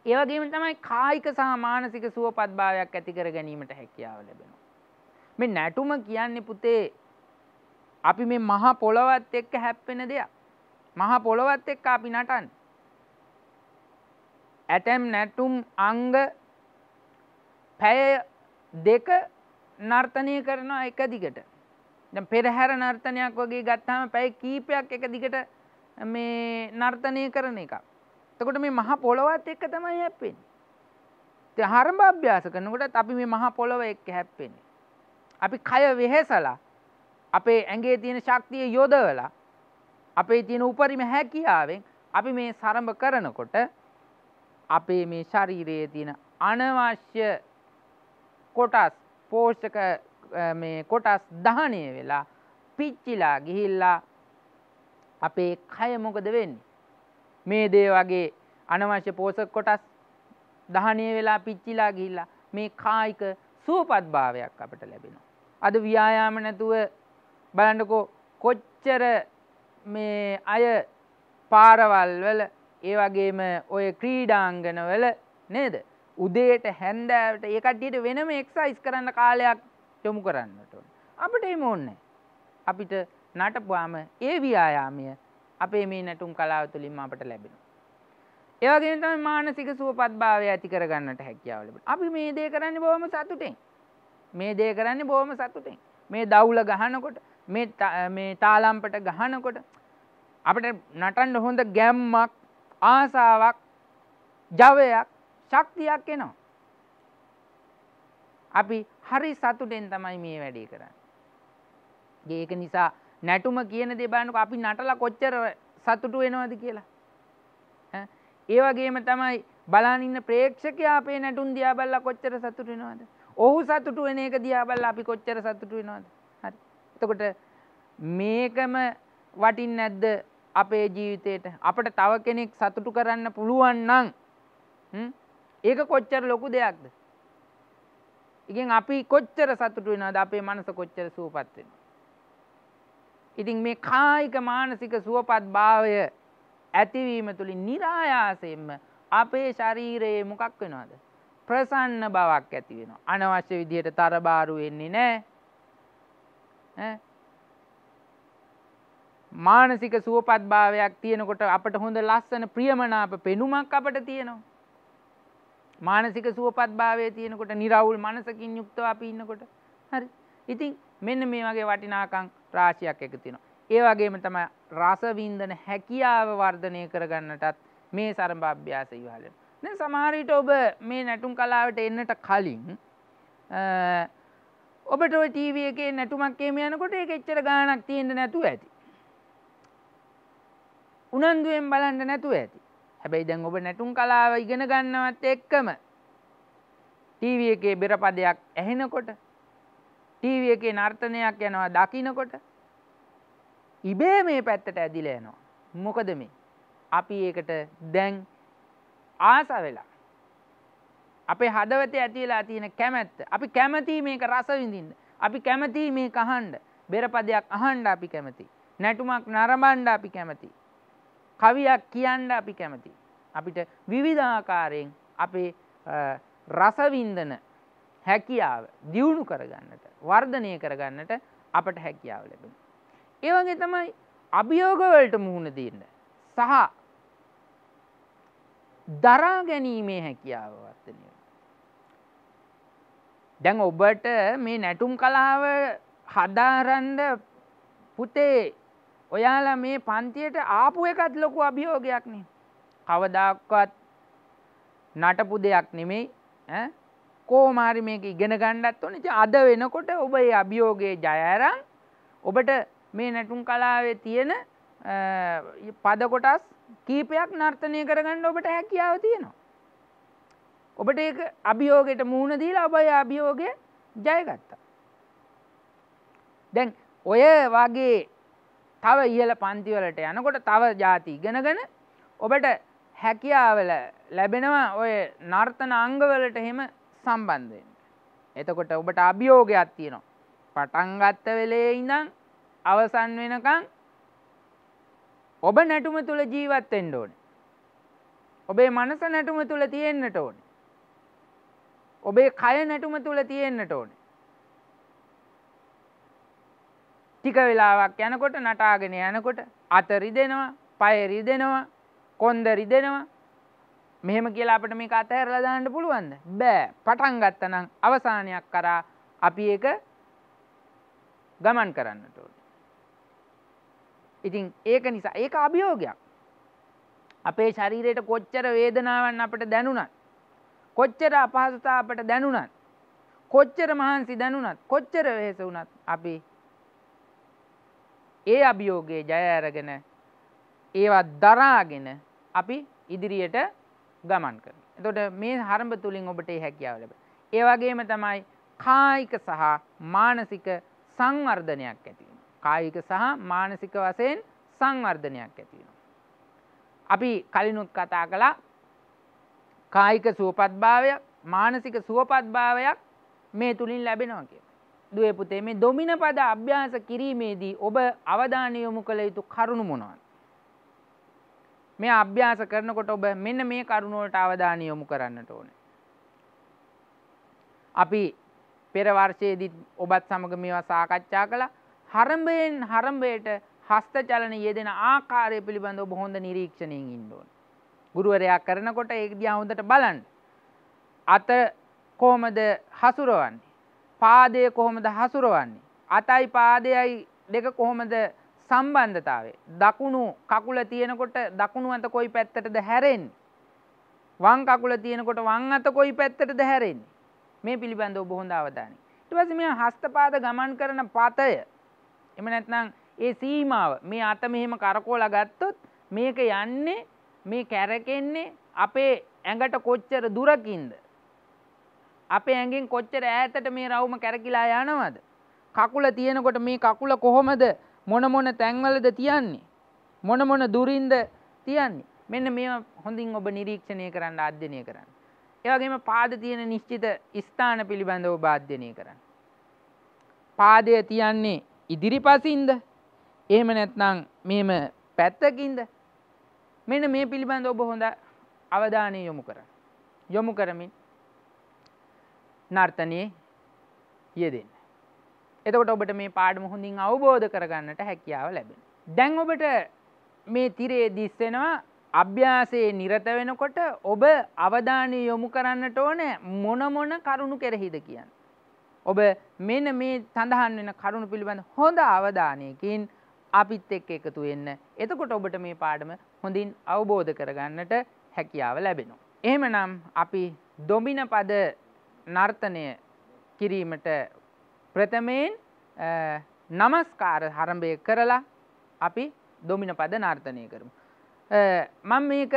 ඒ වගේම තමයි කායික සහ මානසික සුවපත්භාවයක් ඇති කර ගැනීමට හැකියාව ලැබෙනවා. මේ නැටුම කියන්නේ පුතේ අපි මේ මහා පොළවත් එක්ක හැප්පෙන දෙයක්. මහා පොළොවත් එක්ක අපි නටන්නේ. ඇතැම් නැටුම් අංග පැය දෙක නර්තනය කරනවා එක දිගට පෙරහැර නර්තනයක් වගේ ගත්තාම පැයි කීපයක් එක දිගට මේ නර්තනය කරන එක. තකොට මේ මහා පොළොවත් එක්ක තමයි හැපෙන්. හරඹ අභ්‍යාස කරනකොට අපි මේ මහා පොළොව එක්ක හැප්පෙන්නේ. අපි කය වෙහෙසලා අපේ ඇගේ තියෙන ශක්තිය යොදවලා අපේ තියෙන උපරිම හැකියාවෙන් අපි මේ සරඹ කරනකොට අපේ මේ ශරීරයේ තියෙන අනවශ්‍ය කොටස් පෝෂ්ක මේ කොටස් දහනය වෙලා පිච්චිලා ගිහිල්ලා අපේ කය මොකද වෙන්නේ. මේ දේ වගේ අනවශ්‍ය පෝසක කොටස් දහනය වෙලා පිච්චිලා ගිහිල්ලා මේ කායික සුවපත් භාවයක් අපට ලැබෙනවා. අද ව්‍යායාම නැතුව බලන්නකෝ කොච්චර මේ අය පාරවල් වල ඒ වගේම ඔය ක්‍රීඩාංගනවල නේද උදේට හැන්දෑවට ඒ කට්ටියට වෙනම එක්සයිස් කරන්න කාලයක් යොමු කරන්නට ඕන. අපිට එහෙම ඕනේ අපිට නටපුවාම ඒ ව්‍යායාමය අපේ මේ නැටුම් කලාව තුළින්ම අපට ලැබෙනවා. ඒ වගේම තමයි මානසික සුවපත්භාවය ඇති කරගන්නට හැකියාව ලැබෙනවා. අපි මේ දේ කරන්නේ බොහොම සතුටින්. මේ දේ කරන්නේ බොහොම සතුටින්. මේ දවුල ගහනකොට මේ මේ තාලම්පට ගහනකොට අපිට නටන්න හොඳ ගැම්මක් ආසාවක් ජවයක් ශක්තියක් එනවා. අපි හරි සතුටෙන් තමයි මේ වැඩේ කරන්නේ. ඒක නිසා නැටුම කියන දේ බලනකොට අපි නටලා කොච්චර සතුටු වෙනවද කියලා. ඒ වගේම තමයි බලන් ඉන්න ප්‍රේක්ෂකයා අපේ නැටුම් දිහා බලලා කොච්චර සතුටු වෙනවද? ඔහු සතුටු වෙන එක දිහා බලලා අපි කොච්චර සතුටු වෙනවද? හරි. එතකොට මේකම වටින් නැද්ද අපේ ජීවිතයට අපට තව කෙනෙක් සතුටු කරන්න පුළුවන් නම් ඒක කොච්චර ලොකු දෙයක්ද ඉගෙන් අපි කොච්චර සතුටු වෙනද අපේ මනස කොච්චර සුවපත් වෙන ඉතින් මේ කායික මානසික සුවපත් භාවය ඇතිවීම තුළින් නිරායාසයෙන්ම අපේ ශරීරයේ මොකක් වෙනවාද? ප්‍රසන්න බවක් ඇති වෙන අනවශ්‍ය විදිහට තරබාරු වෙන්නේ නෑ. මානසික සුවපත් භාවයක් තියෙනකොට අපට හොඳ ලස්සන ප්‍රියමනාප පෙනුමක් අපට තියෙනවා. මානසික සුවපත් භාවය තියෙනකොට නිරවුල් මනසකින් යුක්තව අපි ඉන්නකොට. හරි. ඉතින් මෙන්න මේ වගේ වටිනාකම් රාශියක් එකතු වෙනවා. ඒ වගේම තමයි රස වින්දන හැකියාව වර්ධනය කරගන්නටත් මේ සරඹ අභ්‍යාස ඉවහල. දැන් සමහර විට ඔබ මේ නැටුම් කලාවට එන්නට කලින් ඔබට ඔය ටීවී එකේ නැටුමක් එහෙම යනකොට ඒක එච්චර ගාණක් තියෙන්න නැතුව ඇති. උනන්දුවෙන් බලන්න නැතුව ඇති. හැබැයි දැන් ඔබ නැටුම් කලාව ඉගෙන ගන්නවත් එක්කම ටීවී එකේ බෙරපදයක් ඇහෙනකොට ටීවී එකේ නර්තනයක් යනවා දකින්නකොට ඉබේ මේ පැත්තට ඇදිලා යනවා. මොකද මේ? අපි ඒකට දැන් ආස වෙලා අපේ හදවතේ ඇති වෙලා තියෙන කැමැත්ත. අපි කැමති මේක රස විඳින්න. අපි කැමති මේක අහන්න. බෙරපදයක් අහන්න අපි කැමති. නැටුමක් නරඹන්න අපි කැමති. කවියක් කියන්න අපි කැමති. අපිට විවිධාකාරයෙන් අපේ රසවින්දන හැකියාව දියුණු කරගන්නට වර්ධනය කරගන්නට අපට හැකියාව ලැබෙන. ඒවගේ තමයි අභියෝගවලට මුහුණ දෙන්න සහ දරා ගැනීමේ හැකියාව වර්ධනය. දැන් ඔබට මේ නැටුම් කලාව හදාරන්ඩ පුතේ ඔයාලා මේ පන්තියට ආපු එකත් ලොකු අභියෝගයක්නේ. කවදක්වත් නටපු දෙයක් නෙමෙයි කෝමාරි මේක ඉගෙන ගණ්ඩත් ඕන අද වෙනකොට ඔබ ඒ අභියෝගයේ ජයරං ඔබට මේ නැටුම් කලාවේ තියෙන පද කොටස් කීපයක් නර්තනය කරගන්න ඔබට හැකියාව තියෙනවා. ඔබට ඒ අභියෝගයට මූුණ දීලා ඔබයි අභියෝගය ජයගත්තා. දැන් ඔය වගේ තව ඉහල පන්තිවලට යනකොට තව ජාති ඉගෙනගෙන ඔබට හැකියාවල ලැබෙනවා ඔය නර්තන අංගවලට හෙම සම්බන්ධයෙන්. එතකොට ඔබට අභියෝගයක් තියෙනවා. පටන්ගත්ත වෙලේ ඉඳං අවසන් වෙනකං ඔබ නැටුම තුළ ජීවත්තෙන්ට ඕන. ඔබේ මනස නැටුම තුළ තියෙන්න්නට ඕන. ඔබේ කය නැටුම තුළ තියෙන්න්නට ඕන. ටික වෙලාවක් යනකොට නටාගෙන යනකොට අතරි දෙනවා පයරි දෙනවා කොන්දරි දෙනවා මෙහෙම කියලා අපට මේ අතහැරලා දාන්න පුළුවන්ද? බෑ. පටන් ගත්තනම් අවසානයක් කරා අපි ඒක ගමන් කරන්නට ඕන. ඉතින් ඒක නිසා ඒක අභියෝගයක්. අපේ ශරීරයට කොච්චර වේදනාවන් අපට දැනුණත් කොච්චර අපහසුතා අපට දැනුනත් කොච්චර මහන්සි දැනුනත් කොච්චර වෙහෙස වුණත් අපි ඒ අභියෝගයේ ජය අරගෙන ඒවා දරාගෙන අපි ඉදිරියට ගමන් කරන. එතොට මේ හරඹ තුළින් ඔබට ඒ හැකියාව ලැබ. ඒවගේම තමයි කායික සහ මානසික සංවර්ධනයක් ඇතිවීම. කායික සහ මානසික වසයෙන් සංවර්ධනයක් ඇතිවෙන. අපි කලිනුත් කතා කළා කායික සුවපත්භාවයක් මානසික සුවපත්භාවයක් මේ තුළින් ලැබෙනවා කිය. දුවේ පුතේ මේ දොමින පද අභ්‍යාස කිරීමේදී ඔබ අවධානය යොමු කළ යුතු කරුණු මොනවන්. මේ අභ්‍යාස කරනකොට ඔබ මෙන්න මේ කරුණුවලට අවධානය යොමු කරන්නට ඕන. අපි පෙරවර්ෂයේදී ඔබත් සමග මේවා සාකච්ඡා කළ හරම්භයෙන් හරම්භයට හස්තචලන යෙදෙන ආකාරය පිළිබඳ ඔබ හොඳ නිරීක්ෂණයෙන් ඉන්ඩෝන්. ගුරුවරයා කරනකොට ඒ දිහා හොඳට බලන්න. අත කොහොමද හසුරවන්නේ. පාදය කොහොමද හසුරවන්නේ. අතයි පාදයයි දෙක කොහොමද සම්බන්ධතාවේ. දකුණු කකුල තියෙනකොට දකුණු අත කොයි පැත්තටද හැරෙන්. වං කකුල තියෙනකොට වං අත කොයි පැත්තටද හැරෙන්නේ. මේ පිළිබඳ ඔබ හොඳ අවධානය. ඊට පස්සේ මේ හස්තපාද ගමන් කරන පතය එම නැත්නම් ඒ සීමාව මේ අත මෙහෙම කරකෝලා ගත්තොත් මේක යන්නේ මේ කැරකෙන්නේ අපේ ඇඟට කොච්චර දුරකින්ද අපේ ඇඟෙන් කොච්චර ඈතට මේ රවුම කැරකිලා යනවද කකුල තියෙනකොට මේ කකුල කොහොමද මොන මොන තැන්වලද තියන්නේ? මොන මොන දුරින්ද තියන්නේ? මෙන්න මේ හොඳින් ඔබ නිරීක්ෂණය කරන්න අධ්‍යනය කරන්න. ඒවගේම පාද තියෙන නිශ්චිත ස්ථාන පිළිබඳව බාධ්‍යනය කරන්න. පාදය තියන්නේ ඉදිරි පසින්ද එහෙම නැත්නම් මෙම පැත්තකින්ද? මෙන්න මේ පිළිබඳ ඔබ හොඳ අවධානය යොමු කර යොමු කරමින් නර්තනයේ යෙදෙන් එතකොට ඔබට මේ පාඩම හොඳින් අවබෝධ කරගන්නට හැකියාව ලැබෙන දැන් ඔබට මේ තිරේ දිස්සෙනවා අභ්‍යාසයේ නිරත වෙනකොට ඔබ අවධානය යොමු කරන්නට ඕන මොන මොන කරුණු කෙරෙහිද කියන්න. ඔබ මෙන මේ සඳහන් වෙන කරුණු පිළිබඳ හොඳ අවධානයකින් අපිත් එක්ක එකතු වෙන්න. එතකොට ඔබට මේ පාඩම හොඳින් අවබෝධ කරගන්නට හැකියාව ලැබෙනවා. එහෙමනම් අපි දොමින පද නර්තනය කිරීමට ප්‍රථමයෙන් නමස්කාර හරම්භය කරලා අපි දොමින පද නර්තනය කරමු. මං මේක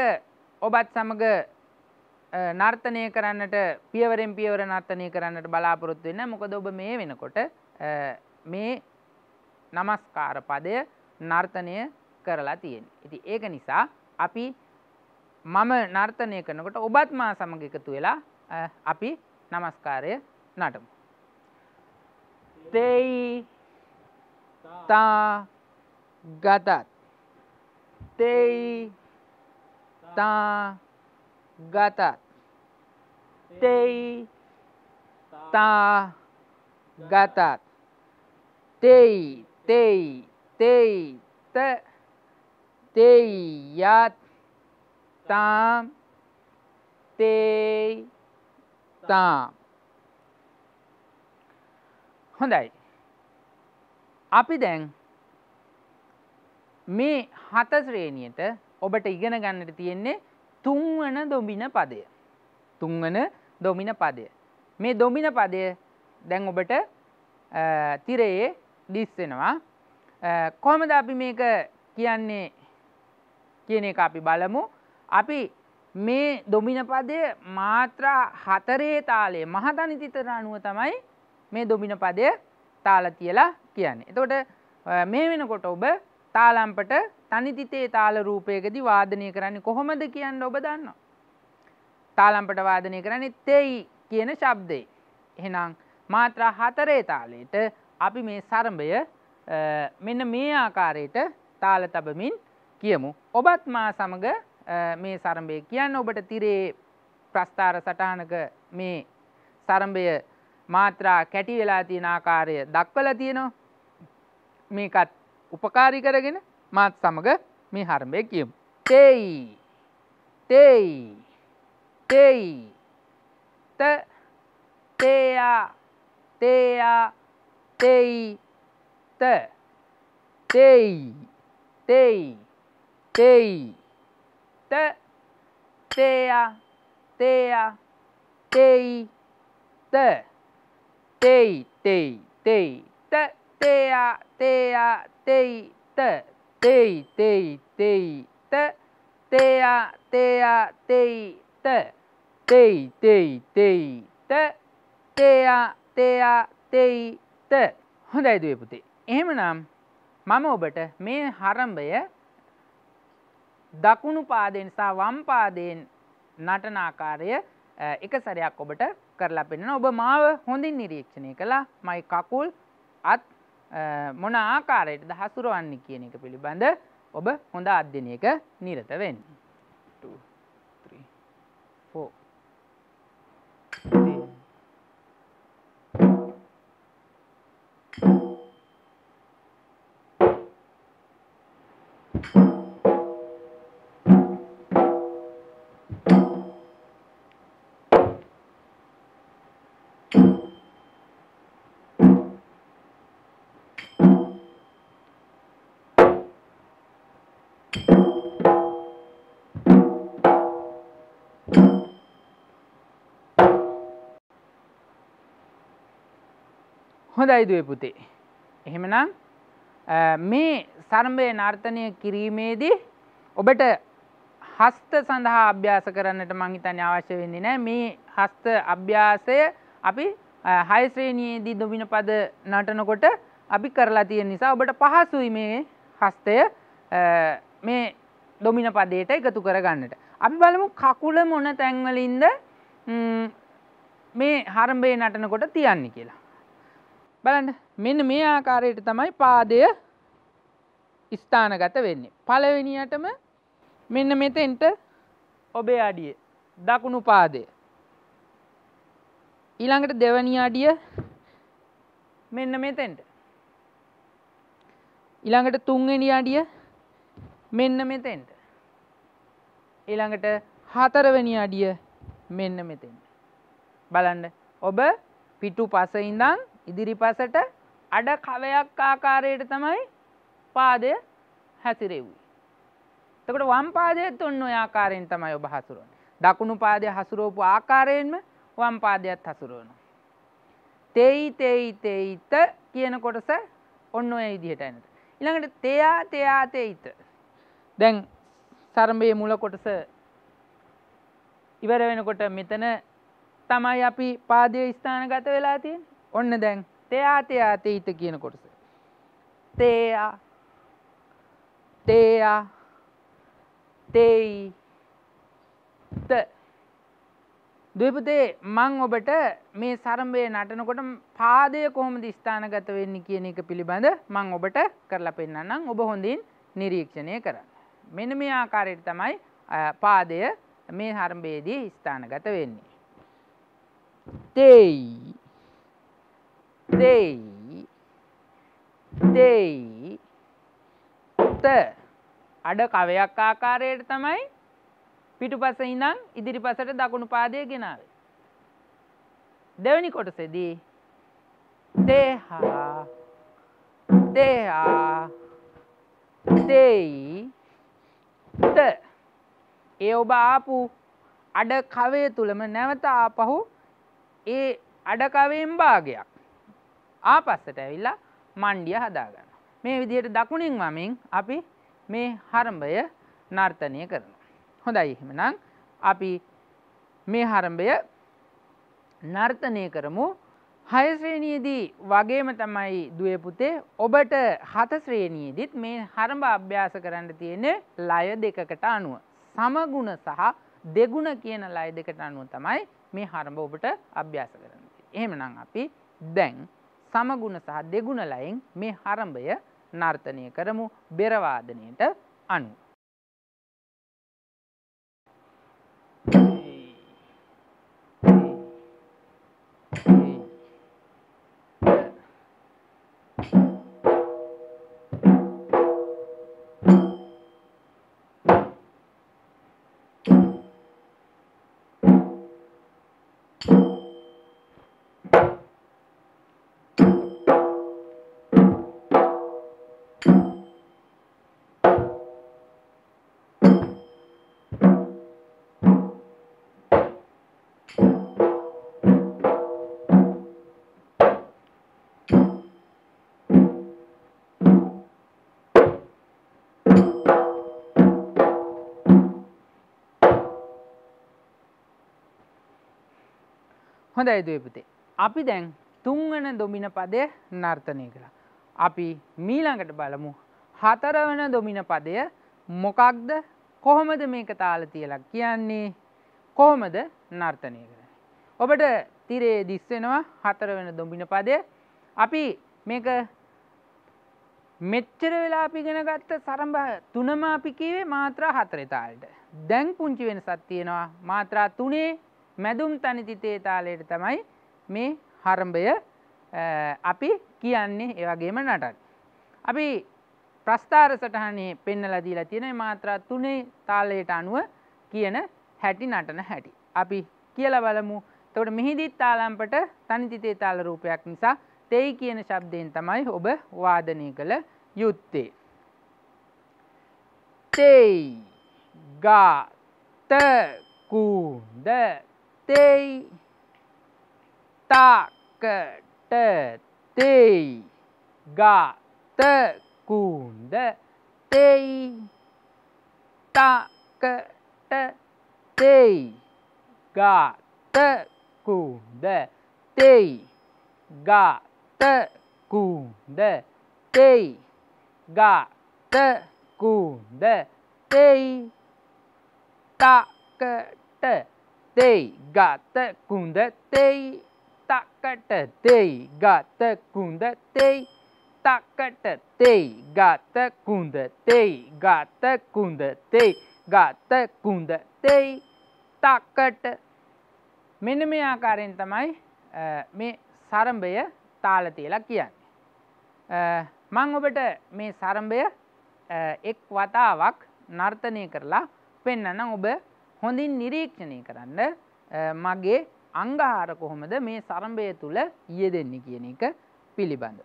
ඔබත් සමග නර්තනය කරන්නට පියවරෙන් පියවර නර්තනය කරන්නට බලාපොරොත්තු වෙන්න මොකද ඔබ මේ වෙනකොට මේ නමස්කාර පදය නර්තනය කරලා තියෙන. ඉති ඒක නිසා අපි මම නර්තනය කරනකොට ඔබත් මා සමග එකතු වෙලා අපි නමස්කාරය නටමු. They ta gadat. They ta gadat. They ta gadat. They, they, they, te, they yat tam, they tam. හොඳයි. අපි දැන් මේ හත ශ්‍රේණියට ඔබට ඉගෙන ගන්නට තියෙන්නේ තුන්වන දොමින පදය. තුන්වන දොමින පදය. මේ දොමින පදය දැන් ඔබට තිරයේ දිස්සෙනවා කොහමද අපි මේක කියන්නේ කියන එක අපි බලමු. අපි මේ දොමින පදය මාත්‍රා හතරේ තාලේ මහතනිතිතර අනුව තමයි මේ දොමින පදය තාල තියලා කියන්නේ. එතකොට මේ වෙනකොට ඔබ තාලම්පට තනිතිතේ තාල රූපයකදී වාදනය කරන්නේ කොහොමද කියන්න ඔබ දන්නවා. තාලම්පට වාදනය කරන්නේ තෙයි කියන ශබ්දේ. එහෙනම් මාත්‍රා හතරේ තාලයට අපි මේ සරඹය මෙන්න මේ ආකාරයට තාල තබමින් කියමු. ඔබත් මා සමග මේ සරඹය කියන්න ඔබට තිරේ ප්‍රස්ථාර සටහනක මේ සරම්භය මාත්‍රා කැටි වෙලා තියෙන ආකාරය දක්වල තියෙනවා. මේකත් උපකාරි කරගෙන මාත් සමග මේ හරම්භය කියමු. තෙයි. තෙයි. තෙයි. ත තේයා. තේයා. තෙයි. ත තෙයි. තෙයි. තෙයි. ත තේයා. තේයා. තෙයි. ත. තෙයි තෙයි තෙයි ත තේයා තේයා තෙයි ත තෙයි තෙයි තෙයි ත තේයා තේයා තෙයි ත තෙයි තෙයි තෙයි ත තේයා තේයා තෙයි ත හොඳයි දුවේ පුතේ එහෙමනම් මම ඔබට මේ හරම්භය දකුණු පාදයෙන් සහ වම් පාදයෙන් නටන ආකාරය අ, එක සැරයක් ඔබට කරලා පෙන්වන ඔබ මාව හොඳින් නිරීක්ෂණය කළා මයි කකුල් අත් අ, මොන ආකාරයටද හසුරවන්නේ කියන එක පිළිබඳ ඔබ හොඳ අධ්‍යයනයක නිරත වෙන්න. හොඳයි දුවේ පුතේ. එහෙමනම් අ, මේ සරඹය නර්තනය කිරීමේදී ඔබට හස්ත සඳහා අභ්‍යාස කරන්නට මං හිතන්නේ අවශ්‍ය වෙන්නේ නැහැ. මේ හස්ත අභ්‍යාසය අපි අ, හය ශ්‍රේණියේදී දොමින පද නටනකොට අපි කරලා තියෙන නිසා ඔබට පහසුයි මේ හස්තය අ, මේ දොමින පදයට එකතු කරගන්නට. අපි බලමු කකුල මොන තැන්වලින්ද ම්, මේ හරඹේ නටනකොට තියන්නේ කියලා. බලන්න මෙන්න මේ ආකාරයට තමයි පාදය ස්ථානගත වෙන්නේ. පළවෙනියටම මෙන්න මෙතෙන්ට ඔබේ අඩිය දකුණු පාදය. ඊළඟට දෙවැනි අඩිය මෙන්න මෙතෙන්ට. ඊළඟට තුන්වෙනි අඩිය මෙන්න මෙතෙන්ට. ඊළඟට හතරවෙනි අඩිය මෙන්න මෙතෙන්ට. බලන්න ඔබ පිටු පස ඉඳන් ඉදිරිපසට අඩ කවයක් ආකාරයට තමයි පාදය හැසිරෙව්වේ. එතකොට වම් පාදයත් ඔන්න ඔය ආකාරයෙන් තමයි ඔබ හසුරුවන්නේ. දකුණු පාදය හසුරුවපු ආකාරයෙන්ම වම් පාදයත් හසුරුවනවා. තෙයි තෙයි තෙයිත කියන කොටස ඔන්න ඔය විදිහට එනද. ඊළඟට තෙයා තෙයා තෙයිත. දැන් සරඹයේ මුල කොටස ඉවර වෙනකොට මෙතන තමයි අපි පාදය ස්ථානගත වෙලා තියෙන්නේ. ඔන්න දැන් තෙයා තෙයා තෙයිත කියන කොටස. තේයා තේයා තෙයි ත දුවපුතේ මං ඔබට මේ සරම්භය නටනකොට පාදය කොහොමද ස්ථානගත වෙන්නේ කියන එක පිළිබඳ මං ඔබට කරලා පෙන්වන්නම් ඔබ හොඳින් නිරීක්ෂණය කරන්න. මෙන්න මේ ආකාරයට තමයි අ, පාදය මේ හරම්භයේදී ස්ථානගත වෙන්නේ. තෙයි. තෙයි. තෙයි. ත. අඩ කවයක් ආකාරයට තමයි පිටුපස ඉඳන් ඉදිරිපසට දකුණු පාදය ගෙනාවේ. දෙවැනි කොටසේදී තේහා. තේහා. තෙයි. ත ඒ ඔබ ආපු අඩ කවය තුළම නැවත ආපහු ඒ අඩකවයෙන් භාගයක් ආපස්සට ඇවිල්ලා මණ්ඩිය හදාගන්න. මේ විදිහට දකුණින් වමින් අපි මේ හරඹය නර්තනය කරනවා. හොඳයි එහෙමනම් අපි මේ හරඹය නර්තනය කරමු හය ශ්‍රේණියේදී වගේම තමයි දුවේ පුතේ ඔබට හත ශ්‍රේණියේදීත් මේ හරඹ අභ්‍යාස කරන්න තියෙන්නේ ලය දෙකකට අනුව සමගුණ සහ දෙගුණ කියන ලය දෙකට අනුව තමයි මේ හරඹ ඔබට අභ්‍යාස කරන්න තියෙන්නේ. එහෙමනම් අපි දැන් සමගුණ සහ දෙගුණ ලයෙන් මේ හරඹය නර්තනය කරමු බෙරවාදනයට අනුව. හොඳයි දුවපුතේ. අපි දැන් තුන්වන දොමින පදය නර්තනය කළා. අපි මීළඟට බලමු හතරවන දොමින පදය මොකක්ද කොහොමද මේක තාල තියලක් කියන්නේ කොහොමද නර්තනය කරන. ඔබට තිරේ දිස්වෙනවා හතරවෙන දොමින පදය අපි මේක මෙච්චර වෙලා අපි ගෙන ගත්ත සරම්භ තුනම අපි කිවේ මාත්‍රා හතරතාල්ට දැන් පුංචි වෙන සත්තියෙනවා මාත්‍රා තුනේ මැදුම් තනිතිතේ තාලයට තමයි මේ හරම්භය අපි කියන්නේ ඒවගේම නටත්. අපි ප්‍රස්ථාර සටහනේ පෙන්නලදීලා තියෙන මාත්‍රා තුනේ තාලයට අනුව කියන හැටි නටන හැටි. අපි කියල බලමු තොට මෙහිදිත් තාලාම්පට තනිතිතේ තාල රූපයක් නිසා තෙයි කියන ශබ්දයෙන් තමයි ඔබ වාදනය කළ යුත්තේ. තෙයි ගා ත කූද තෙයි තාකට තෙයි ගා ත කූද තෙයි තාකට තෙයි ගා ත කූද තෙයි ගා ත කූද තෙයි ගා ත කූද තෙයි තාකට තෙයි ගත කුඳ තෙයි තකට තෙයි ගත කුඳ තෙයි තකට තෙයි ගත කුඳ තෙයි ගත කුඳ තෙයි ගත කුඳ තෙයි තක්කට මෙන්න මේ ආකාරයෙන් තමයි මේ සරම්භය තාල තියලා කියන්නේ. මං ඔබට මේ සරම්භය එක් වතාවක් නර්තනය කරලා පෙන්න්නනම් ඔබ හොඳින් නිරීක්ෂණය කරන්න මගේ අංගහාර කොහොමද මේ සරම්භය තුළ යෙදෙන්නේ කියන එක පිළිබඳ.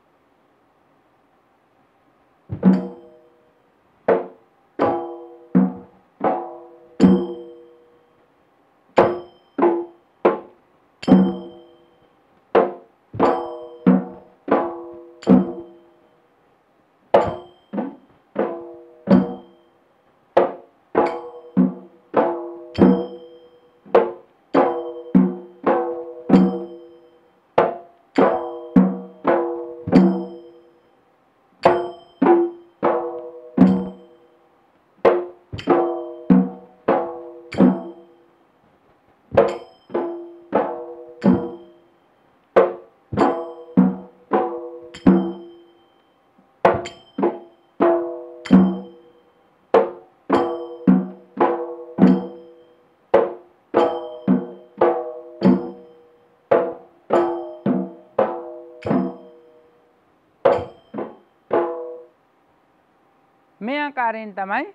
මේ ආකාරයෙන් තමයි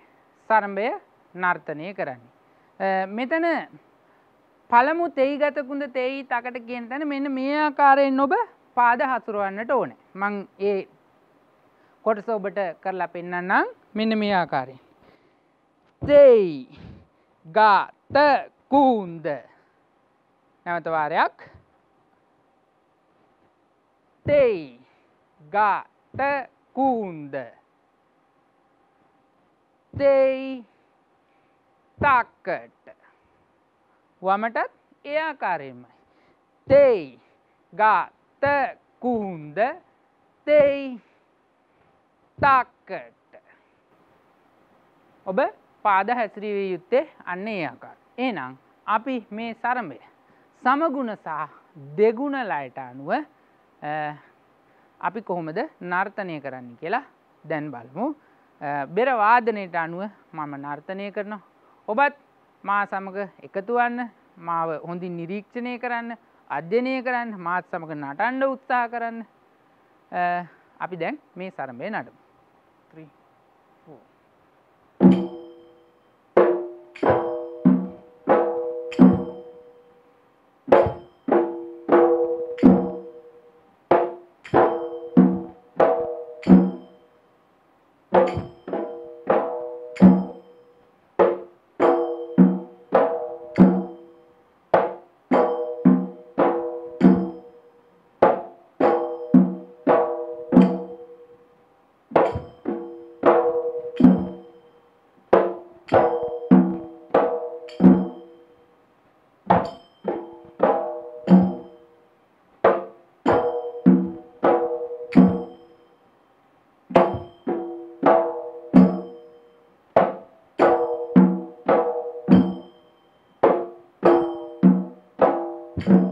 සරම්භය නර්තනය කරන්නේ. මෙතන පළමු තෙයි ගතකුඳ තෙයි තකට කියෙන් තැන මෙන්න මේ ආකාරයෙන් ඔබ පාද හසුරුවන්නට ඕන. මං ඒ කොටස ඔබට කරලා පෙන්න්නම් මෙන්න මේ ආකාරයෙන්. තෙයි ගාත කූන්ද නැවතවාරයක් තෙයි ගාත කූන්ද දෙයි තක්කට වමටත් එයාකාරයමයි. තෙයි ගාත කූන්ද තෙයි තක්කට ඔබ පාද හැසිරීවිය යුත්තේ අන්න ඒ ආකාර. එනම් අපි මේ සරඹය සමගුණ සහ දෙගුණ ලයට අනුව අපි කොහොමද නර්තනය කරන්න කියලා දැන් බලමු බෙර වාදනයට අනුව මම නර්තනය කරන ඔබත් මා සමඟ එකතුවන්න මාව හොඳින් නිරීක්ෂණය කරන්න අධ්‍යනය කරන්න මාත් සමඟ නටන්ඩ උත්සාහ කරන්න අපි දැන් මේ සරඹය නටමු. හොඳයි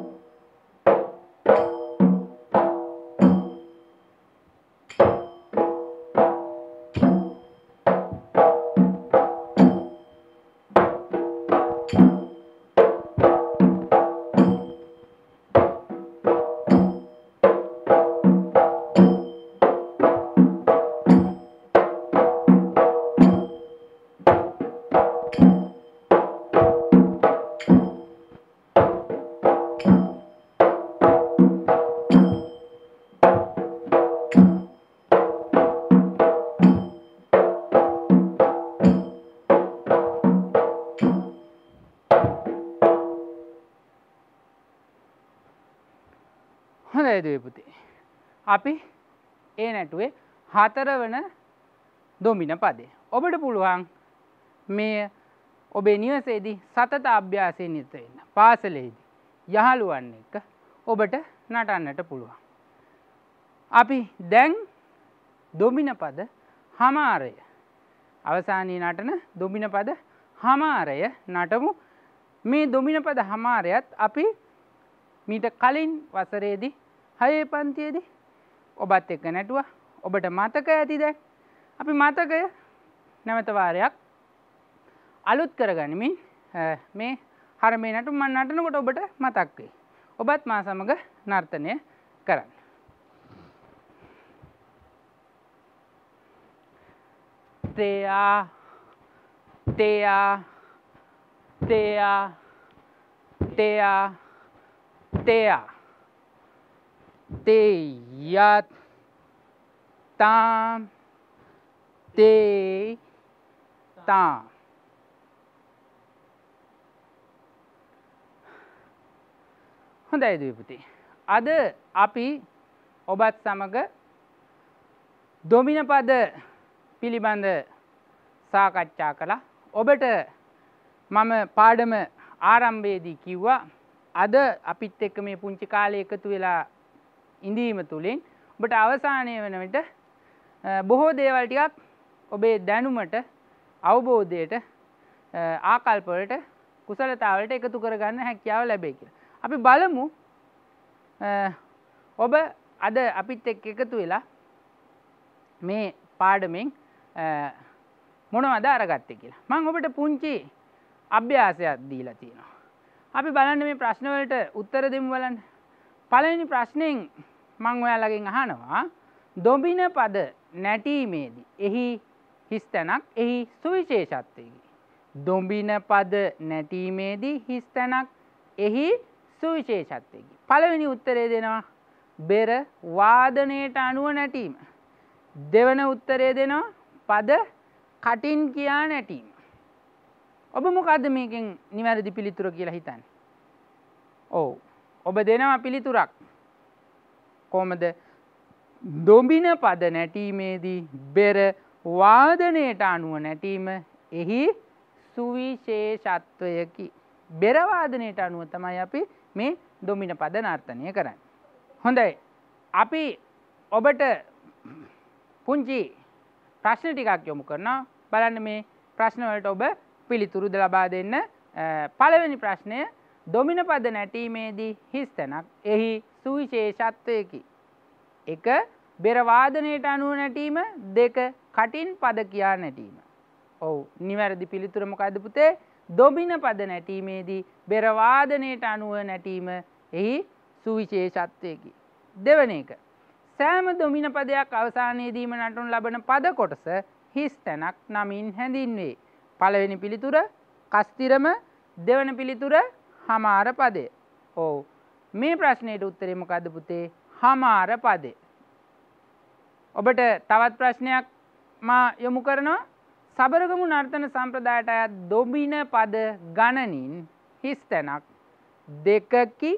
දුවේ පුතේ. අපි ඒ නැටුවේ හතරවන දොමින පදේ. ඔබට පුළුවන් මේ ඔබේ නිවසේදී සතත අභ්‍යාසය නිරත වෙන්න. පාසලේදී යහළුවන් එක්ක ඔබට නටන්නට පුළුවන්. අපි දැන් දොමින පද හමාරය අවසානී නටන දොමින පද හමාරය නටමු මේ දොමින පද හමාරයත් අපි මීට කලින් වසරේදී හයේ පන්තියේදී ඔබත් එක්ක නැටුව ඔබට මතක ඇති දැන් අපි මතකය නැවතවාරයක් අලුත් කරගනිමින් මේ හර මේ නටු මන් නටනකොට ඔබට මතක් වේ. ඔබත් මා සමග නර්තනය කරන්න. තේයා තේයා තේයා තේයා තේයා තේයත් තාම් තේ තාම් හොඳයි දීපති. අද අපි ඔබත් සමග දොමින පද පිළිබඳ සාකච්ඡා කළා. ඔබට මම පාඩම ආරම්භයේදී කිව්වා අද අපිත් එක්ක මේ පුංචි කාලේ එකතු වෙලා ඉඳීම තුළින් ඔබට අවසානය වන විට බොහෝ දේවල් ටිකක් ඔබේ දැනුමට අවබෝධයට ආකල්පවලට කුසලතාවලට එකතු කරගන්න හැකියාව ලැබේ කියලා. අපි බලමු ඔබ අද අපිත් එක් එකතු වෙලා මේ පාඩමෙන් මොනවද අරගත්තේ කියලා. මං ඔබට පුංචි අභ්‍යාසයක් දීලා තියෙනවා. අපි බලන්න මේ ප්‍රශ්නවලට උත්තර දෙමු බලන්න. පළවෙනි ප්‍රශ්නයෙන් මං ඔයාලගෙන් අහනවා දොඹින පද නැටීමේදී එහි හිස් තැනක් එහි සුවිශේෂත්වයකි. දොඹින පද නැටීමේදී හිස් තැනක් එහි සුවිශේෂත්වයකි. පළවෙනි උත්තරේ දෙනවා බෙර වාදනයට අනුව නැටීම. දෙවන උත්තරේ දෙනවා පද කටින් කියා නැටීම. ඔබ මොකක්ද මේකෙන් නිවැරදි පිළිතුර කියලා හිතන්න. ඕ ඔබ දෙනවා පිළිතුරක්. කොමද දොඹින පද නැටීමේදී බෙර වාදනයට අනුව නැටීම එහි සුවිශේෂත්වයකි. බෙරවාදනයට අනුව තමයි අපි මේ දොමින පද නර්තනය කරන්න. හොඳයි. අපි ඔබට පුංචි ප්‍රශ්න ටිකක් යොමු කරනවා. බලන්න මේ ප්‍රශ්නවලට ඔබ පිළිතුරුද ලබා දෙන්න. පළවෙනි ප්‍රශ්නය දොමින පද නැටීමේදී හිස් තැනක් එහි සුවිශේෂත්වයකි. එක බෙරවාදනයට අනුව නැටීම දෙක කටින් පද කියා නැටීම. ඔවු නිවැරදි පිළිතුරමකද පුතේ දොමින පද නැටීමේදී බෙරවාදනයට අනුව නැටීම එහි සුවිශේෂත්වයකි. දෙවන එක. සෑම දොමින පදයක් අවසානයේදීම නටුන් ලබන පද කොටස හිස් තැනක් නමින් හැඳින්වේ. පළවෙනි පිළිතුර කස්තිරම දෙවන පිළිතුර හමාර පදය. ඕ මේ ප්‍රශ්නයට උත්තරෙමකද පුතේ හමාර පදේ. ඔබට තවත් ප්‍රශ්නයක් මා යොමු කරනවා සබරගමු නර්තන සම්ප්‍රදායට අයත් දොබින පද ගණනින් හිස් තැනක් දෙකකි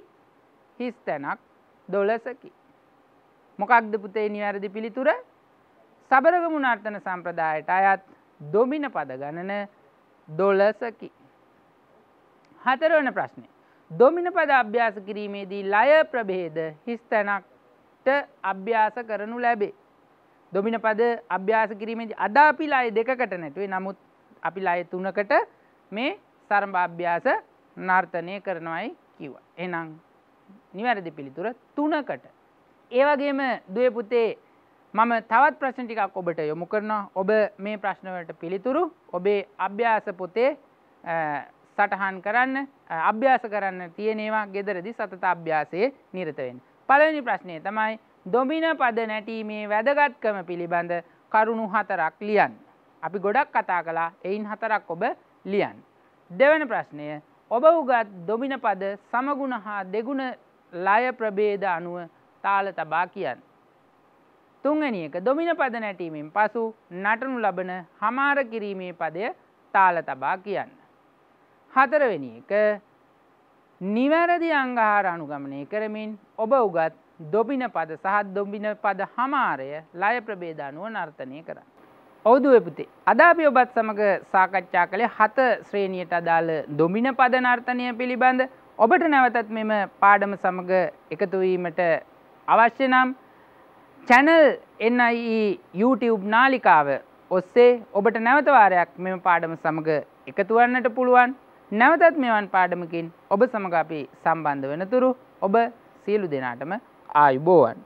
හිස් තැනක් දොලසකි. මොකක්ද පුතේ නිවැරදි පිළිතුර සබරගමු නර්තන සම්ප්‍රදායට අයත් දොමින පද ගණන දොලසකි. හතරවන ප්‍රශ්නය. දොමින පද අභ්‍යාස කිරීමේදී ලය ප්‍රභේද හිස්තැනක්ට අභ්‍යාස කරනු ලැබේ. දොමින පද අභ්‍යාස කිරීමේදී අද අපි ලය දෙකකට නැටුවේ නමුත් අපි ලය තුනකට මේ සරම්භ අභ්‍යාස නර්තනය කරනවයි කිව්ව. එනම් නිවැරදි පිළිතුර තුනකට. ඒවගේම දුවපුතේ මම තවත් ප්‍රශ්න ටිකක් ඔබට යොමු කරනවා ඔබ මේ ප්‍රශ්නවලට පිළිතුරු ඔබේ අභ්‍යාස පොතේ සටහන් කරන්න අභ්‍යාස කරන්න තියෙනවා ගෙදරදි සතත අභ්‍යාසයේ නිරතවෙන්. පළවෙනි ප්‍රශ්නය තමයි දොමින පද නැටීමේ වැදගත්කම පිළිබඳ කරුණු හතරක් ලියන්. අපි ගොඩක් කතා කලා එයින් හතරක් ඔබ ලියන්. දෙවන ප්‍රශ්නය ඔබ උගත් දොමින පද සමගුණ හා දෙගුණ ලය ප්‍රබේද අනුව තාල තබා කියන්න. තුන්වැනි එක දොමින පද නැටීමෙන් පසු නටනු ලබන හමාර කිරීමේ පදය තාල තබා කියන්න. හතරවෙනි එක. නිවැරදි අංගහාර අනුගමනය කරමින් ඔබ උගත් දොබින පද සහත් දොබින පද හමාරය ලය ප්‍රබේධානුව නර්තනය කරන්න. ඔවුදුවපුතේ අදාපි ඔබත් සමඟ සාකච්ඡා කළේ හත ශ්‍රේණියට අදාළ දොමින පද නර්තනය පිළිබඳ. ඔබට නැවතත් මෙම පාඩම සමඟ එකතුවීමට අවශ්‍ය නම් චැනල් එන්නයි YouTube නාලිකාව ඔස්සේ ඔබට නැවතවාරයක් මෙම පාඩම සමඟ එකතුවන්නට පුළුවන්. නැවතත් මෙවන් පාඩමකින් ඔබ සමඟ අපි සම්බන්ධ වනතුරු ඔබ සියලු දෙනාටම ආයුබෝවන්.